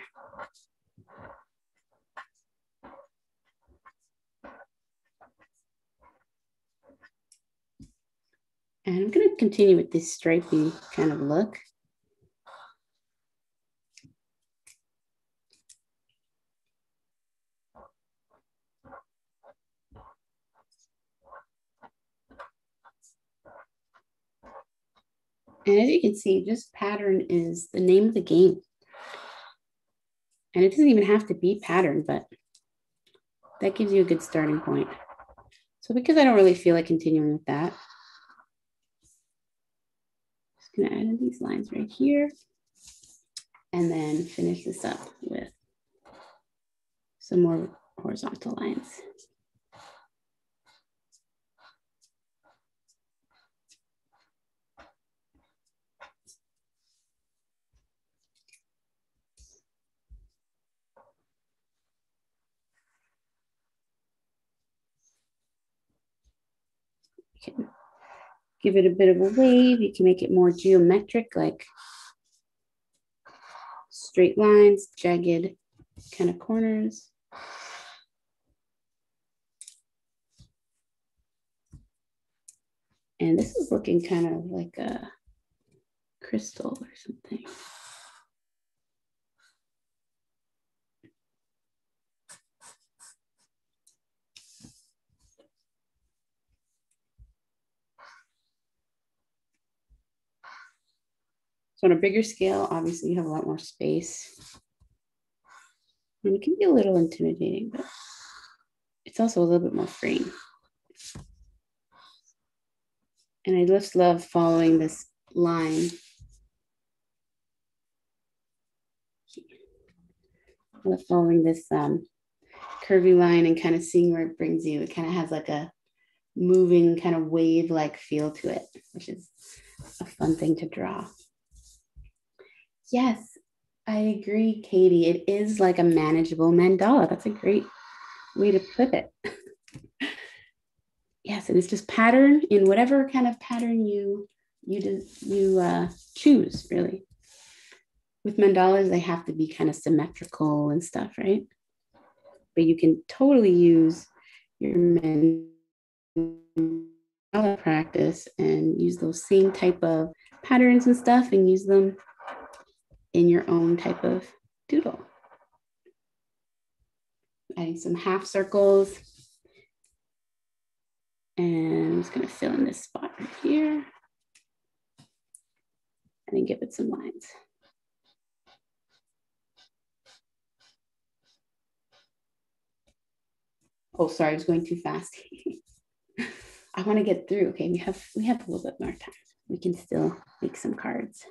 And I'm gonna continue with this stripy kind of look. And as you can see, just pattern is the name of the game. And it doesn't even have to be pattern, but that gives you a good starting point. So because I don't really feel like continuing with that, just gonna add in these lines right here and then finish this up with some more horizontal lines. Can give it a bit of a wave. You can make it more geometric, like straight lines, jagged kind of corners. And this is looking kind of like a crystal or something. So on a bigger scale, obviously you have a lot more space. And it can be a little intimidating, but it's also a little bit more freeing. And I just love following this line. I love following this um, curvy line and kind of seeing where it brings you. It kind of has like a moving kind of wave like feel to it, which is a fun thing to draw. Yes, I agree, Katie. It is like a manageable mandala. That's a great way to put it. [laughs] yes, and it's just pattern in whatever kind of pattern you you do, you uh, choose, really. With mandalas, they have to be kind of symmetrical and stuff, right? But you can totally use your mandala practice and use those same type of patterns and stuff and use them in your own type of doodle. Adding some half circles. And I'm just gonna fill in this spot right here. And then give it some lines. Oh, sorry, I was going too fast. [laughs] I want to get through. Okay, we have we have a little bit more time. We can still make some cards.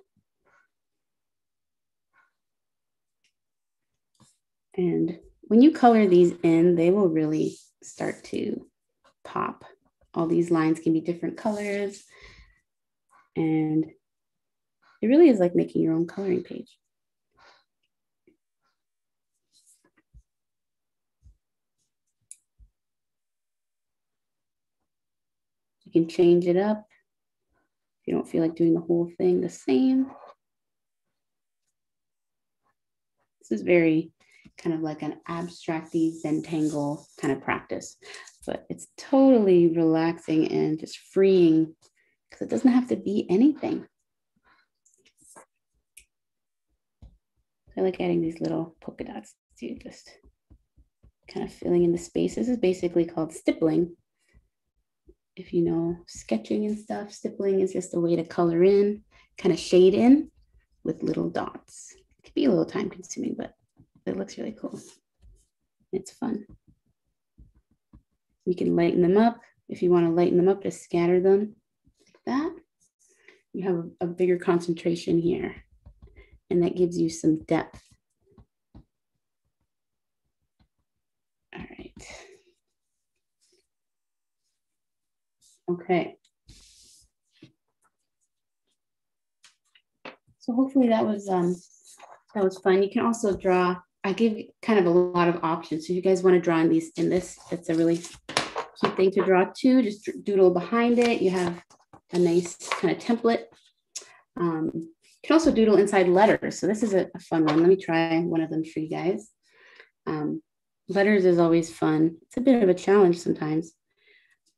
And when you color these in, they will really start to pop. All these lines can be different colors. And it really is like making your own coloring page. You can change it up if you don't feel like doing the whole thing the same. This is very kind of like an abstracty Zentangle kind of practice, but it's totally relaxing and just freeing because it doesn't have to be anything. I like adding these little polka dots to just kind of filling in the space. This is basically called stippling. If you know sketching and stuff, stippling is just a way to color in, kind of shade in with little dots. It can be a little time consuming, but it looks really cool. It's fun. You can lighten them up. If you want to lighten them up, just scatter them like that. You have a, bigger concentration here, and that gives you some depth. All right. Okay. So hopefully that was um, that was fun. You can also draw I give kind of a lot of options. So if you guys want to draw in these in this, it's a really cute thing to draw too. Just doodle behind it. You have a nice kind of template. Um, you can also doodle inside letters. So this is a, a, fun one. Let me try one of them for you guys. Um, letters is always fun. It's a bit of a challenge sometimes,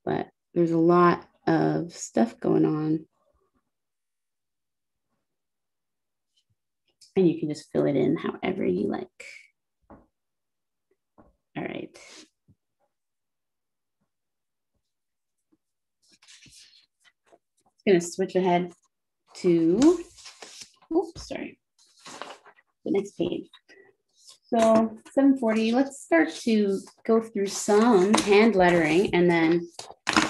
but there's a lot of stuff going on and you can just fill it in however you like. All right. I'm gonna switch ahead to, oops, sorry, the next page. So 740, let's start to go through some hand lettering and then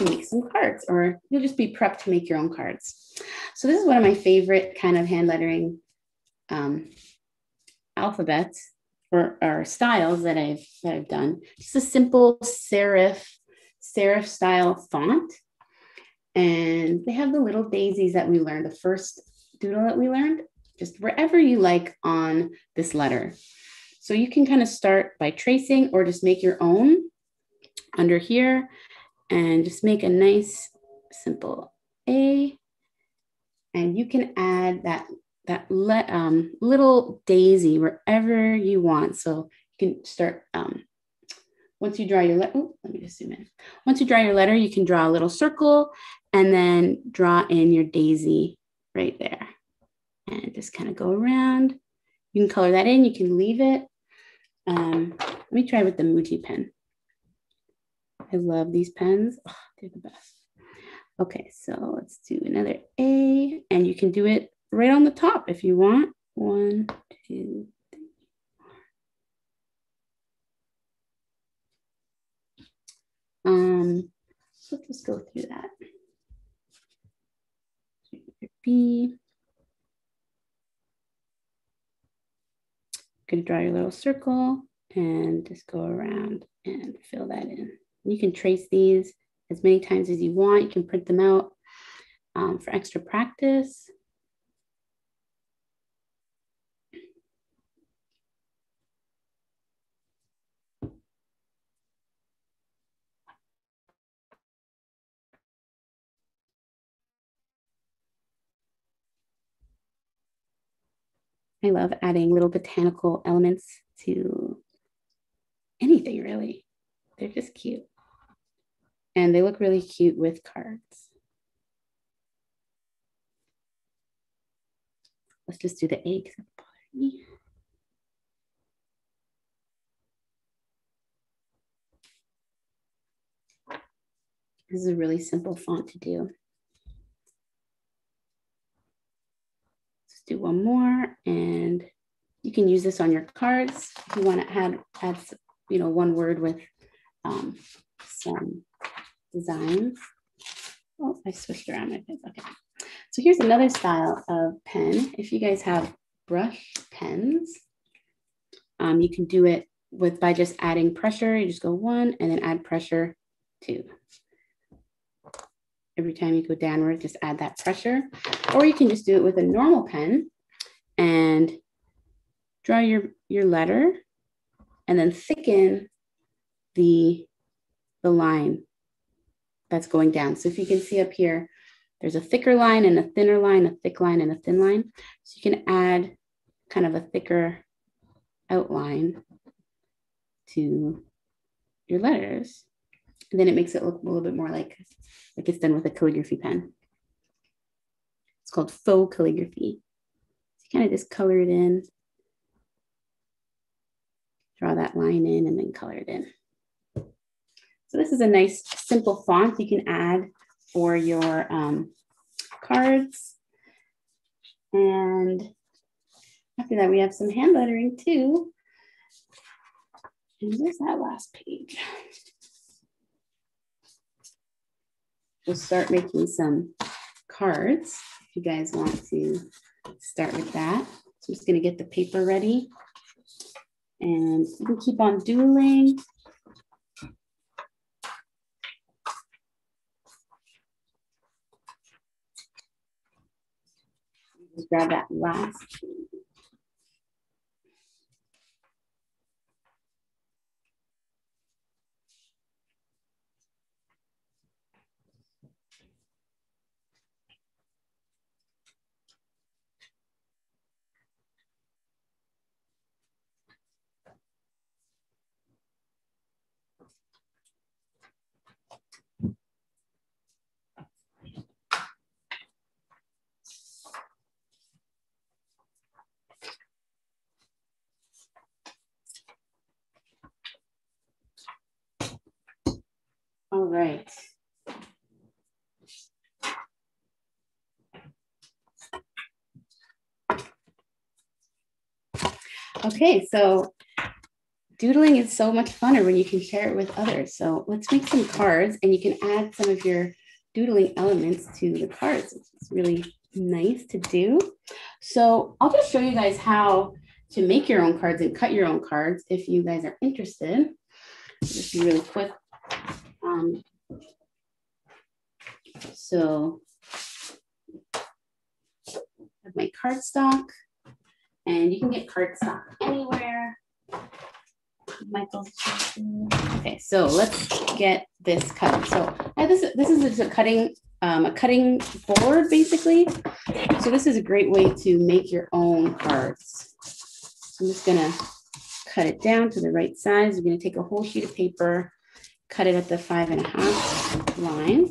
make some cards or you'll just be prepped to make your own cards. So this is one of my favorite kind of hand lettering um, alphabets or, or styles that I've that I've done. Just a simple serif serif style font, and they have the little daisies that we learned. The first doodle that we learned, just wherever you like on this letter. So you can kind of start by tracing or just make your own under here and just make a nice simple A. And you can add that that let, um, little daisy wherever you want. So you can start, um, once you draw your letter, let me just zoom in. Once you draw your letter, you can draw a little circle and then draw in your daisy right there. And just kind of go around. You can color that in, you can leave it. Um, let me try with the Muji pen. I love these pens. Oh, they're the best. Okay, so let's do another A, and you can do it right on the top if you want. one, two, three. Um, so let's go through that. B. You can draw your little circle and just go around and fill that in. You can trace these as many times as you want. You can print them out um, for extra practice. I love adding little botanical elements to anything really. They're just cute. And they look really cute with cards. Let's just do the me. This is a really simple font to do. Do one more and you can use this on your cards if you want to add, add you know, one word with um, some designs. Oh, I switched around my pens. Okay. So here's another style of pen. If you guys have brush pens, um, you can do it with by just adding pressure. You just go one and then add pressure two. Every time you go downward, just add that pressure. Or you can just do it with a normal pen and draw your, your letter and then thicken the, the line that's going down. So if you can see up here, there's a thicker line and a thinner line, a thick line and a thin line. So you can add kind of a thicker outline to your letters. Then it makes it look a little bit more like like it's done with a calligraphy pen. It's called faux calligraphy. So you kind of just color it in, draw that line in, and then color it in. So this is a nice simple font you can add for your um, cards. And after that, we have some hand lettering too. And there's that last page. We'll start making some cards if you guys want to start with that. So I'm just gonna get the paper ready and you can keep on doodling. Just grab that last All right. Okay, so doodling is so much funner when you can share it with others. So let's make some cards and you can add some of your doodling elements to the cards. It's really nice to do. So I'll just show you guys how to make your own cards and cut your own cards if you guys are interested. Just be really quick. Um, so have my cardstock, and you can get cardstock anywhere. Michael's okay. So let's get this cut. So this this is a cutting um, a cutting board basically. So this is a great way to make your own cards. I'm just gonna cut it down to the right size. We're gonna take a whole sheet of paper cut it at the five and a half line.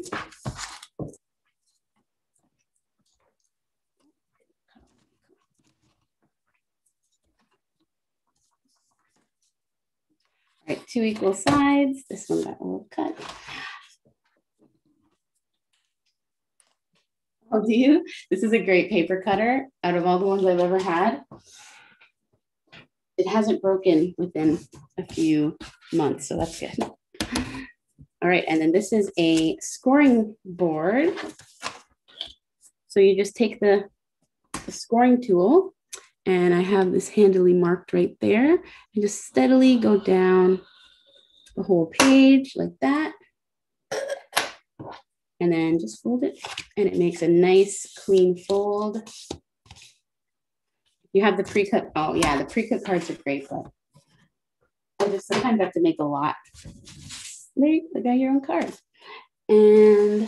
All right, two equal sides. This one a little cut. Oh, do you? This is a great paper cutter out of all the ones I've ever had. It hasn't broken within a few months, so that's good. All right, and then this is a scoring board. So you just take the, the scoring tool and I have this handily marked right there and just steadily go down the whole page like that. And then just fold it and it makes a nice clean fold. You have the pre-cut, oh yeah, the pre-cut cards are great, but I just sometimes have to make a lot. There you got your own card. And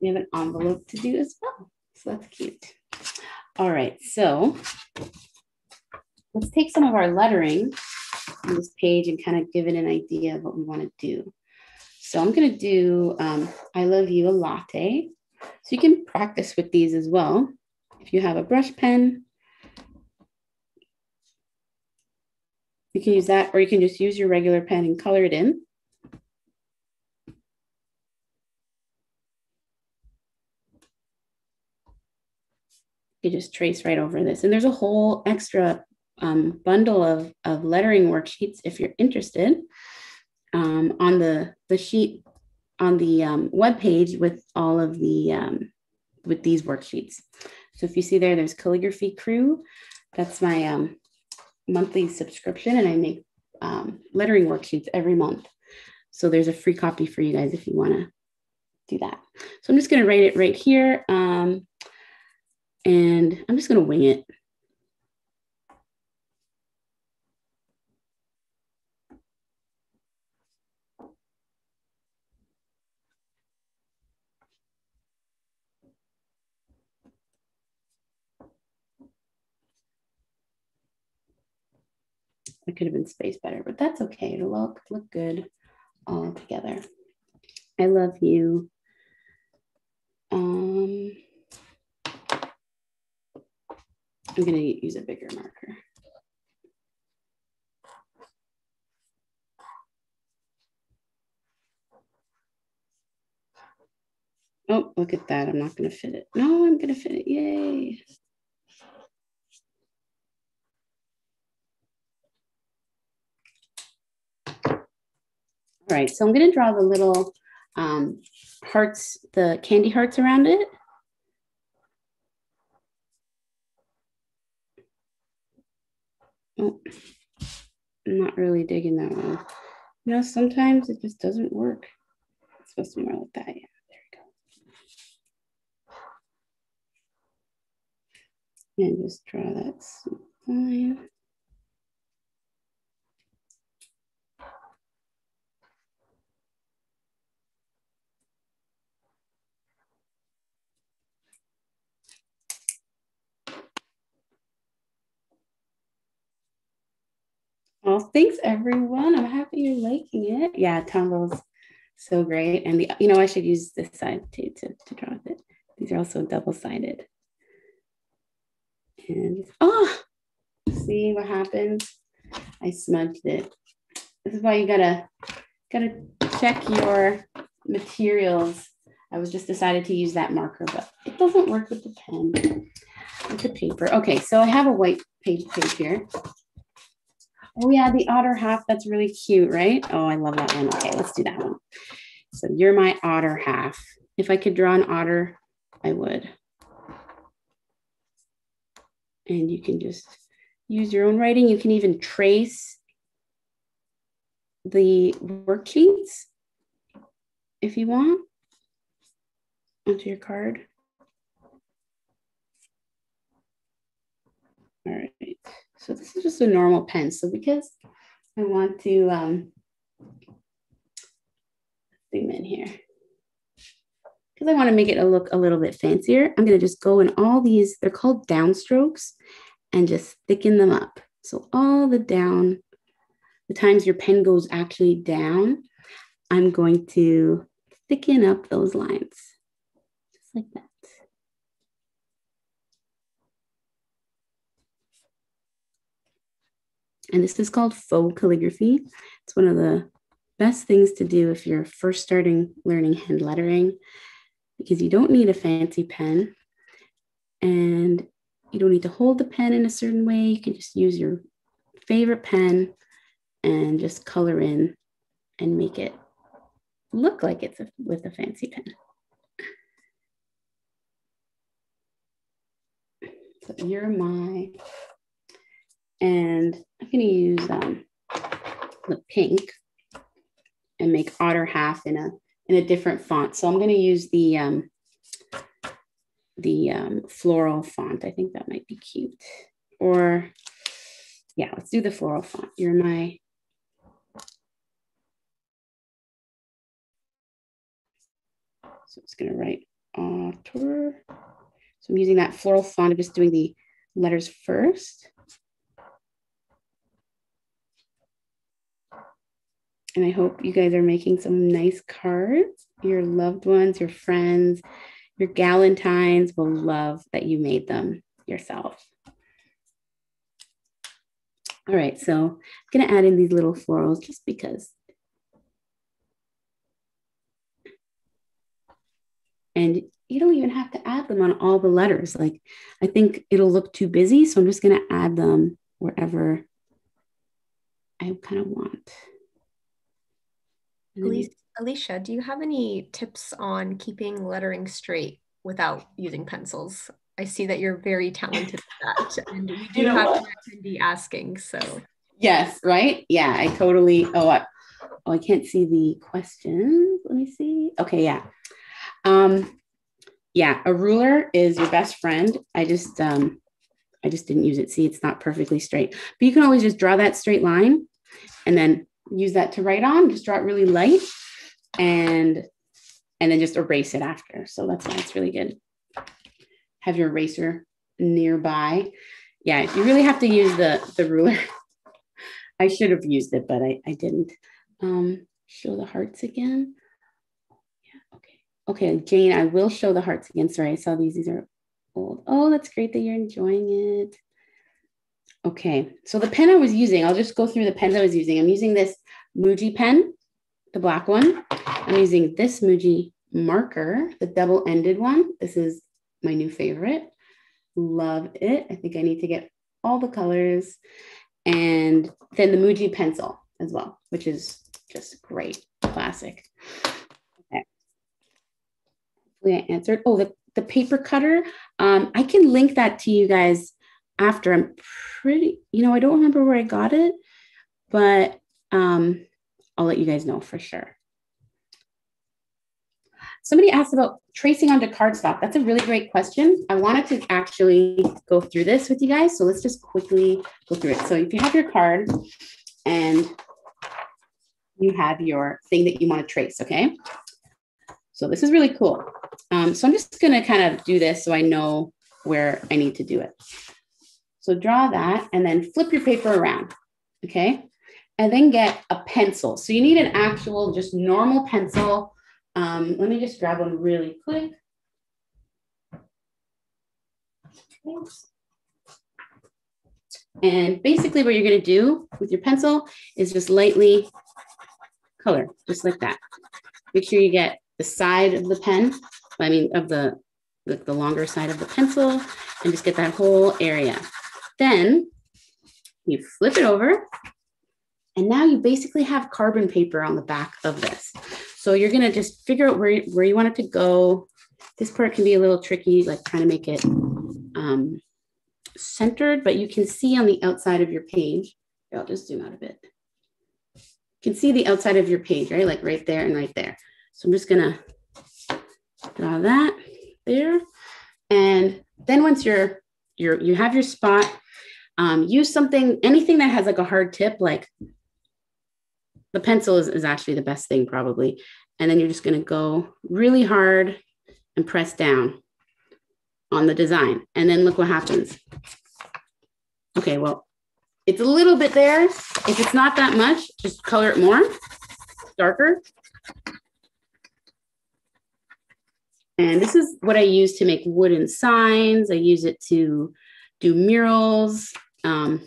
we have an envelope to do as well. So that's cute. All right, so let's take some of our lettering on this page and kind of give it an idea of what we want to do. So I'm going to do um, I Love You a Latte. So you can practice with these as well. If you have a brush pen, you can use that, or you can just use your regular pen and color it in. You just trace right over this. And there's a whole extra um, bundle of, of lettering worksheets if you're interested um, on the, the sheet on the um, web page with all of the um, with these worksheets. So if you see there, there's calligraphy crew. That's my um, monthly subscription, and I make um, lettering worksheets every month. So there's a free copy for you guys if you want to do that. So I'm just going to write it right here, um, and I'm just going to wing it. It could have been spaced better, but that's okay. It'll look, look good all together. I love you. Um, I'm going to use a bigger marker. Oh, look at that. I'm not going to fit it. No, I'm going to fit it. Yay. All right, so I'm gonna draw the little um, hearts, the candy hearts around it. Oh, I'm not really digging that one. You know, sometimes it just doesn't work. It's supposed to be more like that. Yeah, there we go. And just draw that line. Thanks everyone. I'm happy you're liking it. Yeah, Tombow's so great. And the, you know, I should use this side too to, to draw it. These are also double-sided. And oh, see what happens? I smudged it. This is why you gotta gotta check your materials. I was just decided to use that marker, but it doesn't work with the pen, with the paper. Okay, so I have a white page page here. Oh yeah, the otter half. That's really cute, right? Oh, I love that one. Okay, let's do that one. So you're my otter half. If I could draw an otter, I would. And you can just use your own writing. You can even trace the worksheets if you want onto your card. All right. So this is just a normal pen. So because I want to um, zoom in here, because I want to make it look a little bit fancier, I'm going to just go in all these, they're called downstrokes, and just thicken them up. So all the down, the times your pen goes actually down, I'm going to thicken up those lines, just like that. And this is called faux calligraphy. It's one of the best things to do if you're first starting learning hand lettering because you don't need a fancy pen and you don't need to hold the pen in a certain way. You can just use your favorite pen and just color in and make it look like it's a, with a fancy pen. So you're my, and I'm gonna use um, the pink and make otter half in a in a different font. So I'm gonna use the um, the um, floral font. I think that might be cute. Or yeah, let's do the floral font. You're my So it's going to write author. So I'm using that floral font. I'm just doing the letters first. And I hope you guys are making some nice cards. Your loved ones, your friends, your galentines will love that you made them yourself. All right, so I'm gonna add in these little florals just because And you don't even have to add them on all the letters. Like I think it'll look too busy. So I'm just going to add them wherever I kind of want. Alicia, Alicia, do you have any tips on keeping lettering straight without using pencils? I see that you're very talented at that. [laughs] And we do you know have what? an attendee asking. So yes, right? Yeah, I totally oh I, oh I can't see the questions. Let me see. Okay, yeah. Um, yeah, a ruler is your best friend. I just um, I just didn't use it. See, it's not perfectly straight, but you can always just draw that straight line and then use that to write on. Just draw it really light and and then just erase it after. So that's why it's really good. Have your eraser nearby. Yeah, you really have to use the the ruler, [laughs] I should have used it, but I, I didn't. Um, show the hearts again. Yeah, okay. Okay, Jane, I will show the hearts again. Sorry, I saw these. These are old. Oh, that's great that you're enjoying it. Okay, so the pen I was using, I'll just go through the pens I was using. I'm using this Muji pen, the black one. I'm using this Muji marker, the double-ended one. This is my new favorite. Love it. I think I need to get all the colors. And then the Muji pencil as well, which is just great, classic. Okay. I answered. Oh, the, the paper cutter. Um, I can link that to you guys after. I'm pretty, you know, I don't remember where I got it, but um, I'll let you guys know for sure. Somebody asked about tracing onto cardstock. That's a really great question. I wanted to actually go through this with you guys. So let's just quickly go through it. So if you have your card and you have your thing that you want to trace, okay? So this is really cool. Um, so I'm just going to kind of do this so I know where I need to do it. So draw that and then flip your paper around. Okay. And then get a pencil. So you need an actual, just normal pencil. Um, let me just grab one really quick. And basically what you're going to do with your pencil is just lightly color, just like that. Make sure you get the side of the pen, I mean, of the, the, the longer side of the pencil, and just get that whole area. Then you flip it over, and now you basically have carbon paper on the back of this. So you're gonna just figure out where, where you want it to go. This part can be a little tricky, like trying to make it um, centered, but you can see on the outside of your page. I'll just zoom out a bit. You can see the outside of your page, right? Like right there and right there. So I'm just gonna draw that there. And then once you're, you're you have your spot, um, use something, anything that has like a hard tip, like the pencil is, is actually the best thing probably. And then you're just gonna go really hard and press down on the design. And then look what happens. Okay, well, it's a little bit there. If it's not that much, just color it more, darker. And this is what I use to make wooden signs. I use it to do murals, um,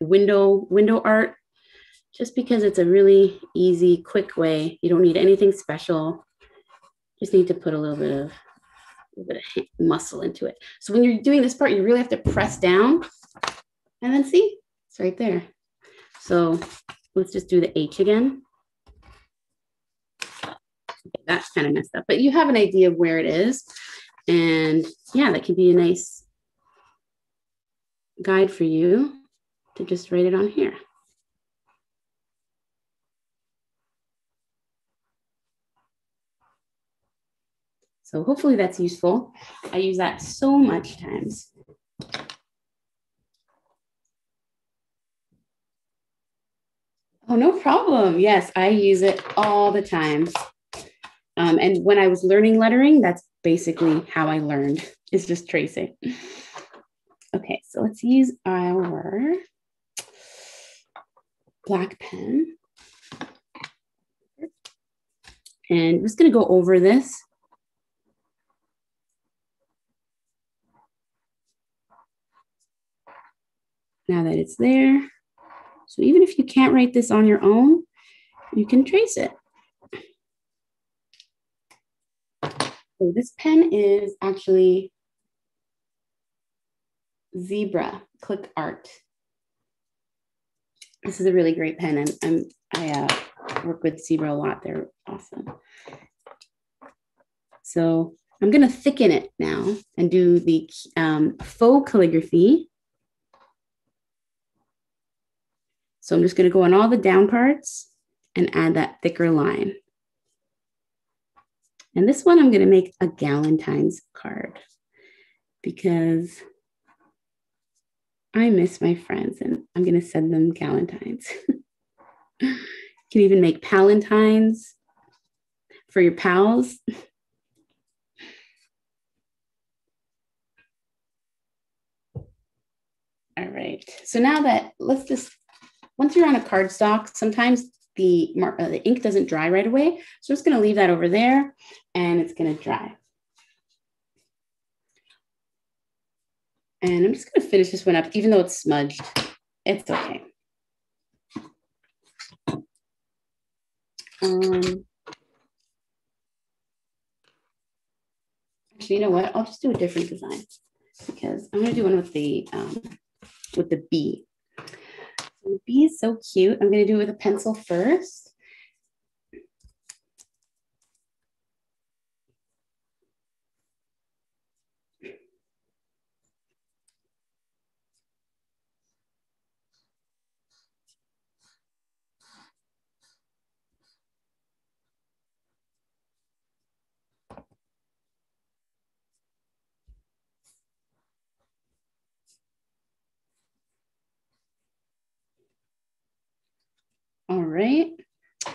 window window art, just because it's a really easy, quick way. You don't need anything special. Just need to put a little bit of a bit of muscle into it. So when you're doing this part, you really have to press down and then see, it's right there. So let's just do the H again. That's kind of messed up, but you have an idea of where it is. And yeah, that could be a nice guide for you to just write it on here. So hopefully that's useful. I use that so much times. Oh, no problem. Yes, I use it all the time. Um, and when I was learning lettering, that's basically how I learned, is just tracing. [laughs] Okay, so let's use our black pen. And I'm just gonna go over this. Now that it's there. So even if you can't write this on your own, you can trace it. So this pen is actually Zebra Click Art. This is a really great pen, and I'm, I uh, work with Zebra a lot. They're awesome. So I'm going to thicken it now and do the um, faux calligraphy. So I'm just going to go on all the down parts and add that thicker line. And this one, I'm going to make a Galentine's card because I miss my friends and I'm going to send them Galentine's. you [laughs] can even make Palentines for your pals. All right. So now that let's just, once you're on a cardstock, sometimes the, uh, the ink doesn't dry right away. So I'm just going to leave that over there and it's going to dry. And I'm just going to finish this one up, even though it's smudged. It's okay. Um, actually, you know what? I'll just do a different design because I'm going to do one with the um, with the bee. the bee is so cute. I'm going to do it with a pencil first. All right,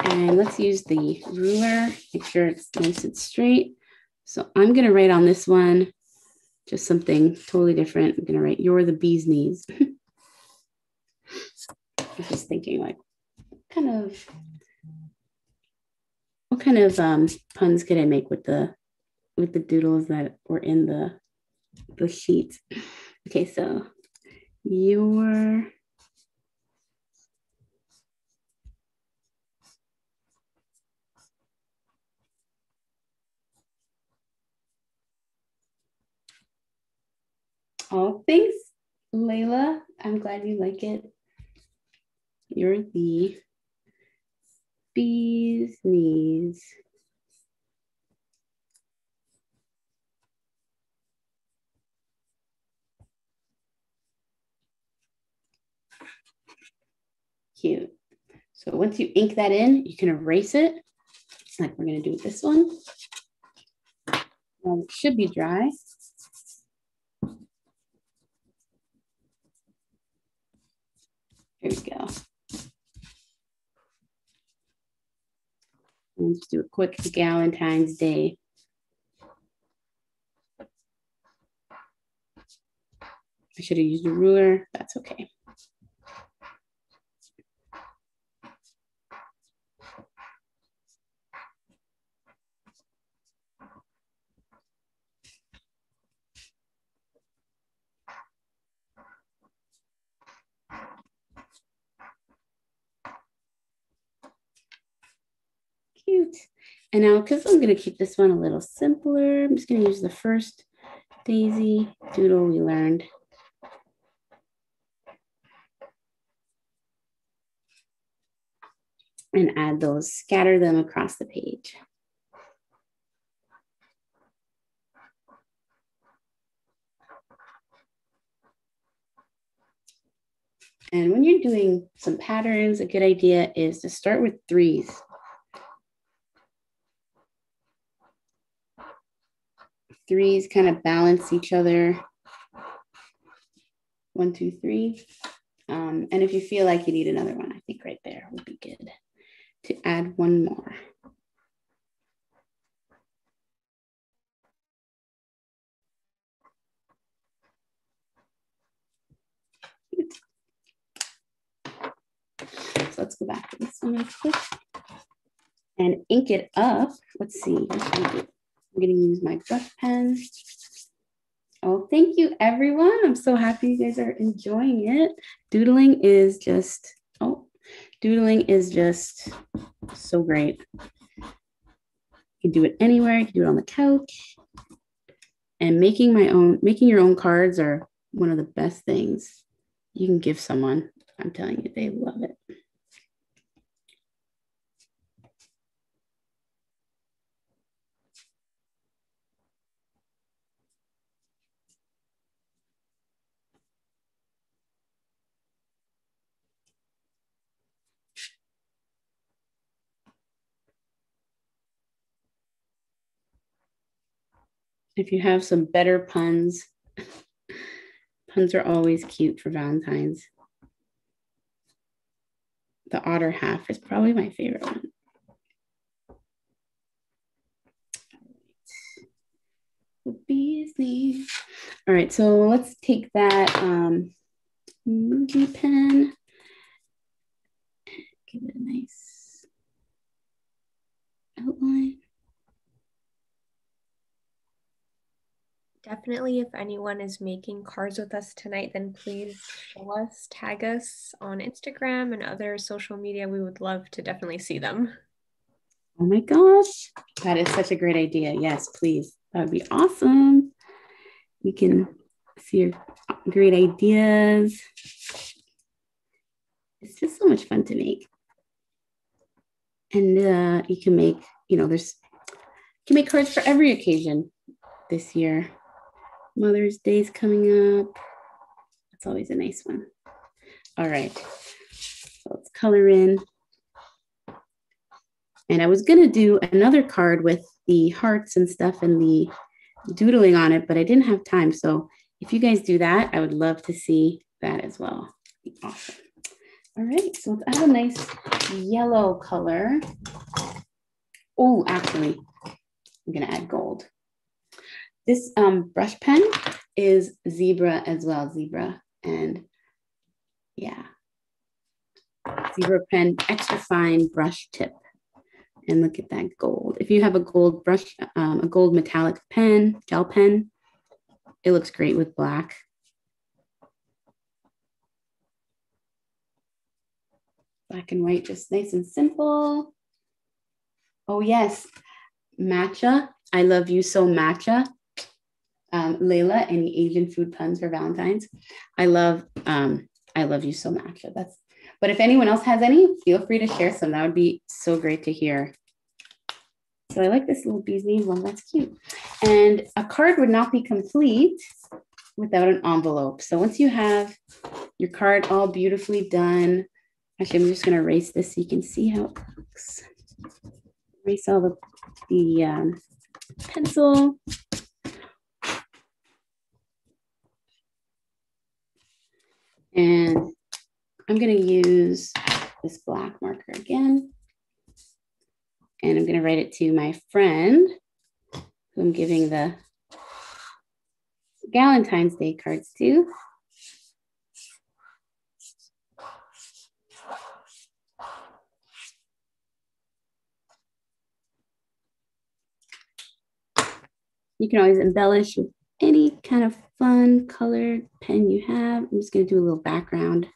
and let's use the ruler, make sure it's nice and straight. So I'm gonna write on this one, just something totally different. I'm gonna write, you're the bee's knees. [laughs] I was just thinking like, kind of, what kind of um, puns could I make with the, with the doodles that were in the, the sheet? Okay, so your Oh, thanks, Layla. I'm glad you like it. You're the bee's knees. Cute. So once you ink that in, you can erase it. Like we're gonna do with this one. Um, it should be dry. Here we go. Let's do a quick Galentine's Day. I should have used a ruler. That's okay. Cute. And now, because I'm going to keep this one a little simpler, I'm just going to use the first daisy doodle we learned. and add those, scatter them across the page. And when you're doing some patterns, a good idea is to start with threes. Threes kind of balance each other. One, two, three. Um, and if you feel like you need another one, I think right there would be good to add one more. So let's go back to this one real quick and ink it up. Let's see. I'm going to use my brush pen. Oh, thank you, everyone. I'm so happy you guys are enjoying it. Doodling is just, oh, doodling is just so great. You can do it anywhere. You can do it on the couch. And making my own, making your own cards are one of the best things you can give someone. I'm telling you, they love it. If you have some better puns, [laughs] puns are always cute for Valentine's. The otter half is probably my favorite one. Beasley. All right, so let's take that um, Muji pen. Give it a nice outline. Definitely, if anyone is making cards with us tonight, then please show us, tag us on Instagram and other social media. We would love to definitely see them. Oh my gosh, that is such a great idea. Yes, please. That would be awesome. We can see your great ideas. It's just so much fun to make. And uh, you can make, you know, there's, you can make cards for every occasion this year. Mother's Day is coming up. That's always a nice one. All right, so let's color in. And I was gonna do another card with the hearts and stuff and the doodling on it, but I didn't have time. So if you guys do that, I would love to see that as well. Awesome. All right, so let's add a nice yellow color. Oh, actually, I'm gonna add gold. This um, brush pen is zebra as well, zebra. And yeah, zebra pen, extra fine brush tip. And look at that gold. If you have a gold brush, um, a gold metallic pen, gel pen, it looks great with black. Black and white, just nice and simple. Oh yes, matcha. I love you so matcha um, Layla, any Asian food puns for Valentine's? I love, um, I love you so much. That's, but if anyone else has any, feel free to share some. That would be so great to hear. So I like this little bee's knees one. That's cute. And a card would not be complete without an envelope. So once you have your card all beautifully done, actually, I'm just going to erase this so you can see how it looks. Erase all the, the um, pencil. And I'm going to use this black marker again. And I'm going to write it to my friend who I'm giving the Valentine's Day cards to. You can always embellish with any kind of fun colored pen you have. I'm just going to do a little background.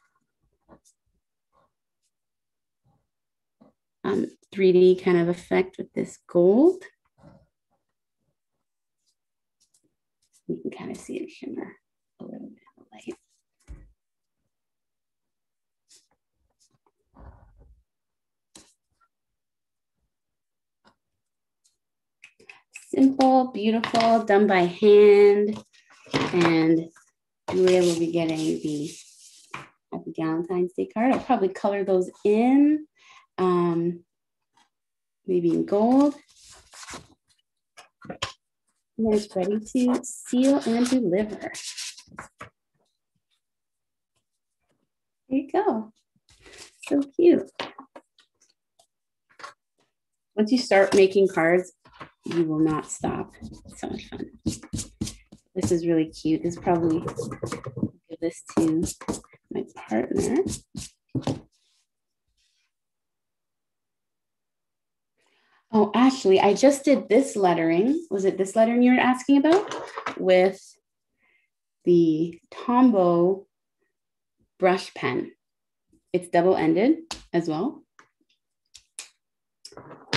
um, 3D kind of effect with this gold. You can kind of see it shimmer a little bit of light. Simple, beautiful, done by hand. And Julia will be getting the Happy Valentine's Day card. I'll probably color those in um, maybe in gold. And it's ready to seal and deliver. There you go. So cute. Once you start making cards, you will not stop. It's so much fun. This is really cute. This probably give this to my partner. Oh, Ashley, I just did this lettering. Was it this lettering you were asking about? With the Tombow brush pen. It's double ended as well.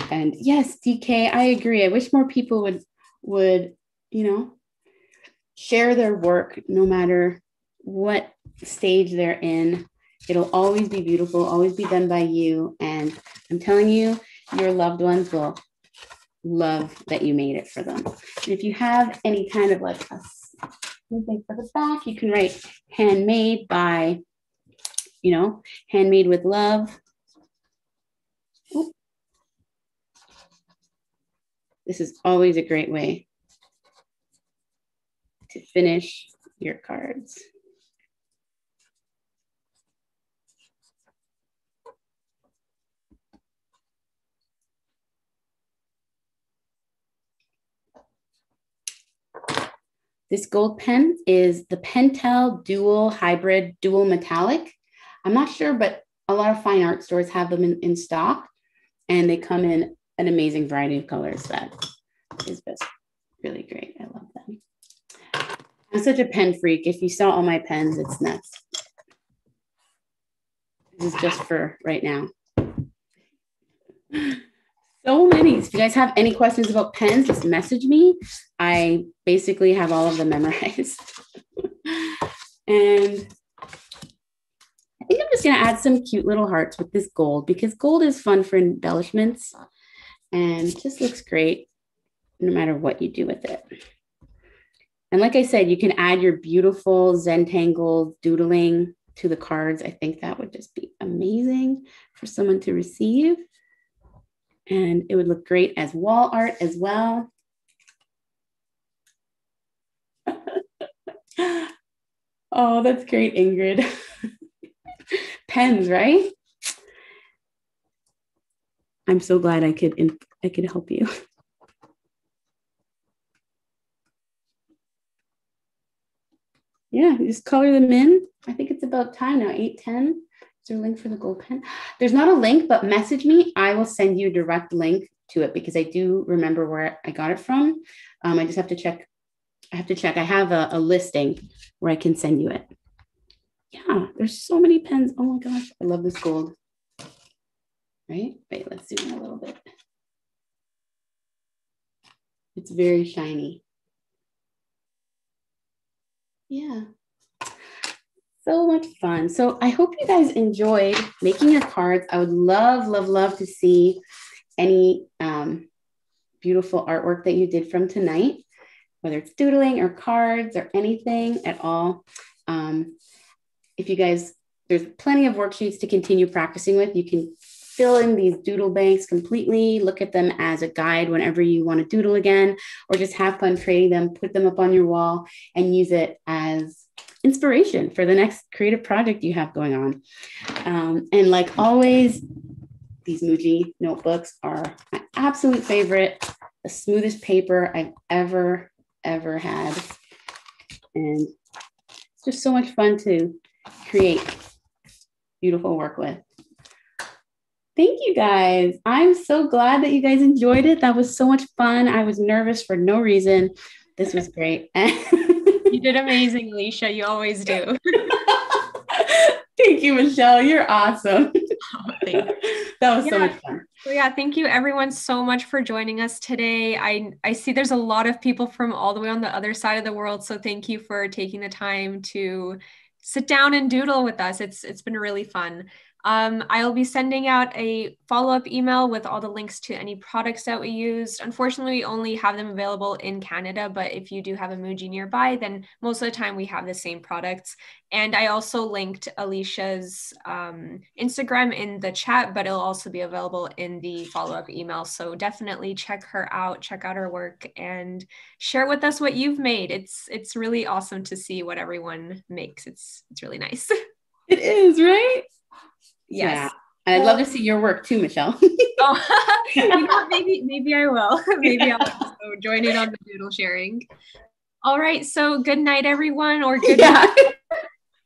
And yes, DK, I agree. I wish more people would would, you know, share their work no matter what stage they're in. It'll always be beautiful, always be done by you. And I'm telling you, your loved ones will love that you made it for them. And if you have any kind of like a for the back, you can write handmade by, you know, handmade with love. This is always a great way to finish your cards. This gold pen is the Pentel Dual Hybrid Dual Metallic. I'm not sure, but a lot of fine art stores have them in, in stock and they come in an amazing variety of colors that is just really great. I love them. I'm such a pen freak. If you saw all my pens, it's nuts. This is just for right now. [laughs] So many. If you guys have any questions about pens, just message me. I basically have all of them memorized. [laughs] and I think I'm just going to add some cute little hearts with this gold because gold is fun for embellishments and just looks great no matter what you do with it. And like I said, you can add your beautiful Zentangle doodling to the cards. I think that would just be amazing for someone to receive and it would look great as wall art as well. [laughs] oh, that's great, Ingrid. [laughs] Pens, right? I'm so glad I could I could help you. [laughs] yeah, just color them in. I think it's about time now, 8, 10. Is there a link for the gold pen? There's not a link, but message me. I will send you a direct link to it because I do remember where I got it from. Um, I just have to check. I have to check. I have a, a listing where I can send you it. Yeah, there's so many pens. Oh my gosh, I love this gold. Right? Wait, let's zoom in a little bit. It's very shiny. Yeah so much fun. So I hope you guys enjoyed making your cards. I would love, love, love to see any um, beautiful artwork that you did from tonight, whether it's doodling or cards or anything at all. Um, if you guys, there's plenty of worksheets to continue practicing with. You can fill in these doodle banks completely, look at them as a guide whenever you want to doodle again, or just have fun creating them, put them up on your wall, and use it as inspiration for the next creative project you have going on. Um, and like always, these Muji notebooks are my absolute favorite, the smoothest paper I've ever, ever had. And it's just so much fun to create beautiful work with. Thank you guys. I'm so glad that you guys enjoyed it. That was so much fun. I was nervous for no reason. This was great. [laughs] you did amazing, Alicia. You always do. [laughs] thank you, Michelle. You're awesome. [laughs] Oh, you. That was yeah. so much fun. Well, yeah, thank you everyone so much for joining us today. I I see there's a lot of people from all the way on the other side of the world, so thank you for taking the time to sit down and doodle with us. It's it's been really fun. Um, I'll be sending out a follow up email with all the links to any products that we used. Unfortunately, we only have them available in Canada, but if you do have a Muji nearby, then most of the time we have the same products. And I also linked Alicia's um, Instagram in the chat, but it'll also be available in the follow up email. So definitely check her out, check out her work, and share with us what you've made. It's it's really awesome to see what everyone makes. It's it's really nice. [laughs] It is right. Yes. Yeah. I'd love to see your work too, Michelle. [laughs] oh, [laughs] you know, maybe maybe I will. [laughs] maybe I'll also join in on the doodle sharing. All right. So good night, everyone, or good yeah. night.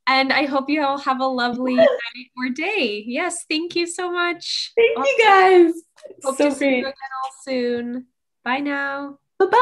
And I hope you all have a lovely night or day. Yes, thank you so much. Thank awesome. you guys. Hope so to see you again all soon. Bye now. Bye bye.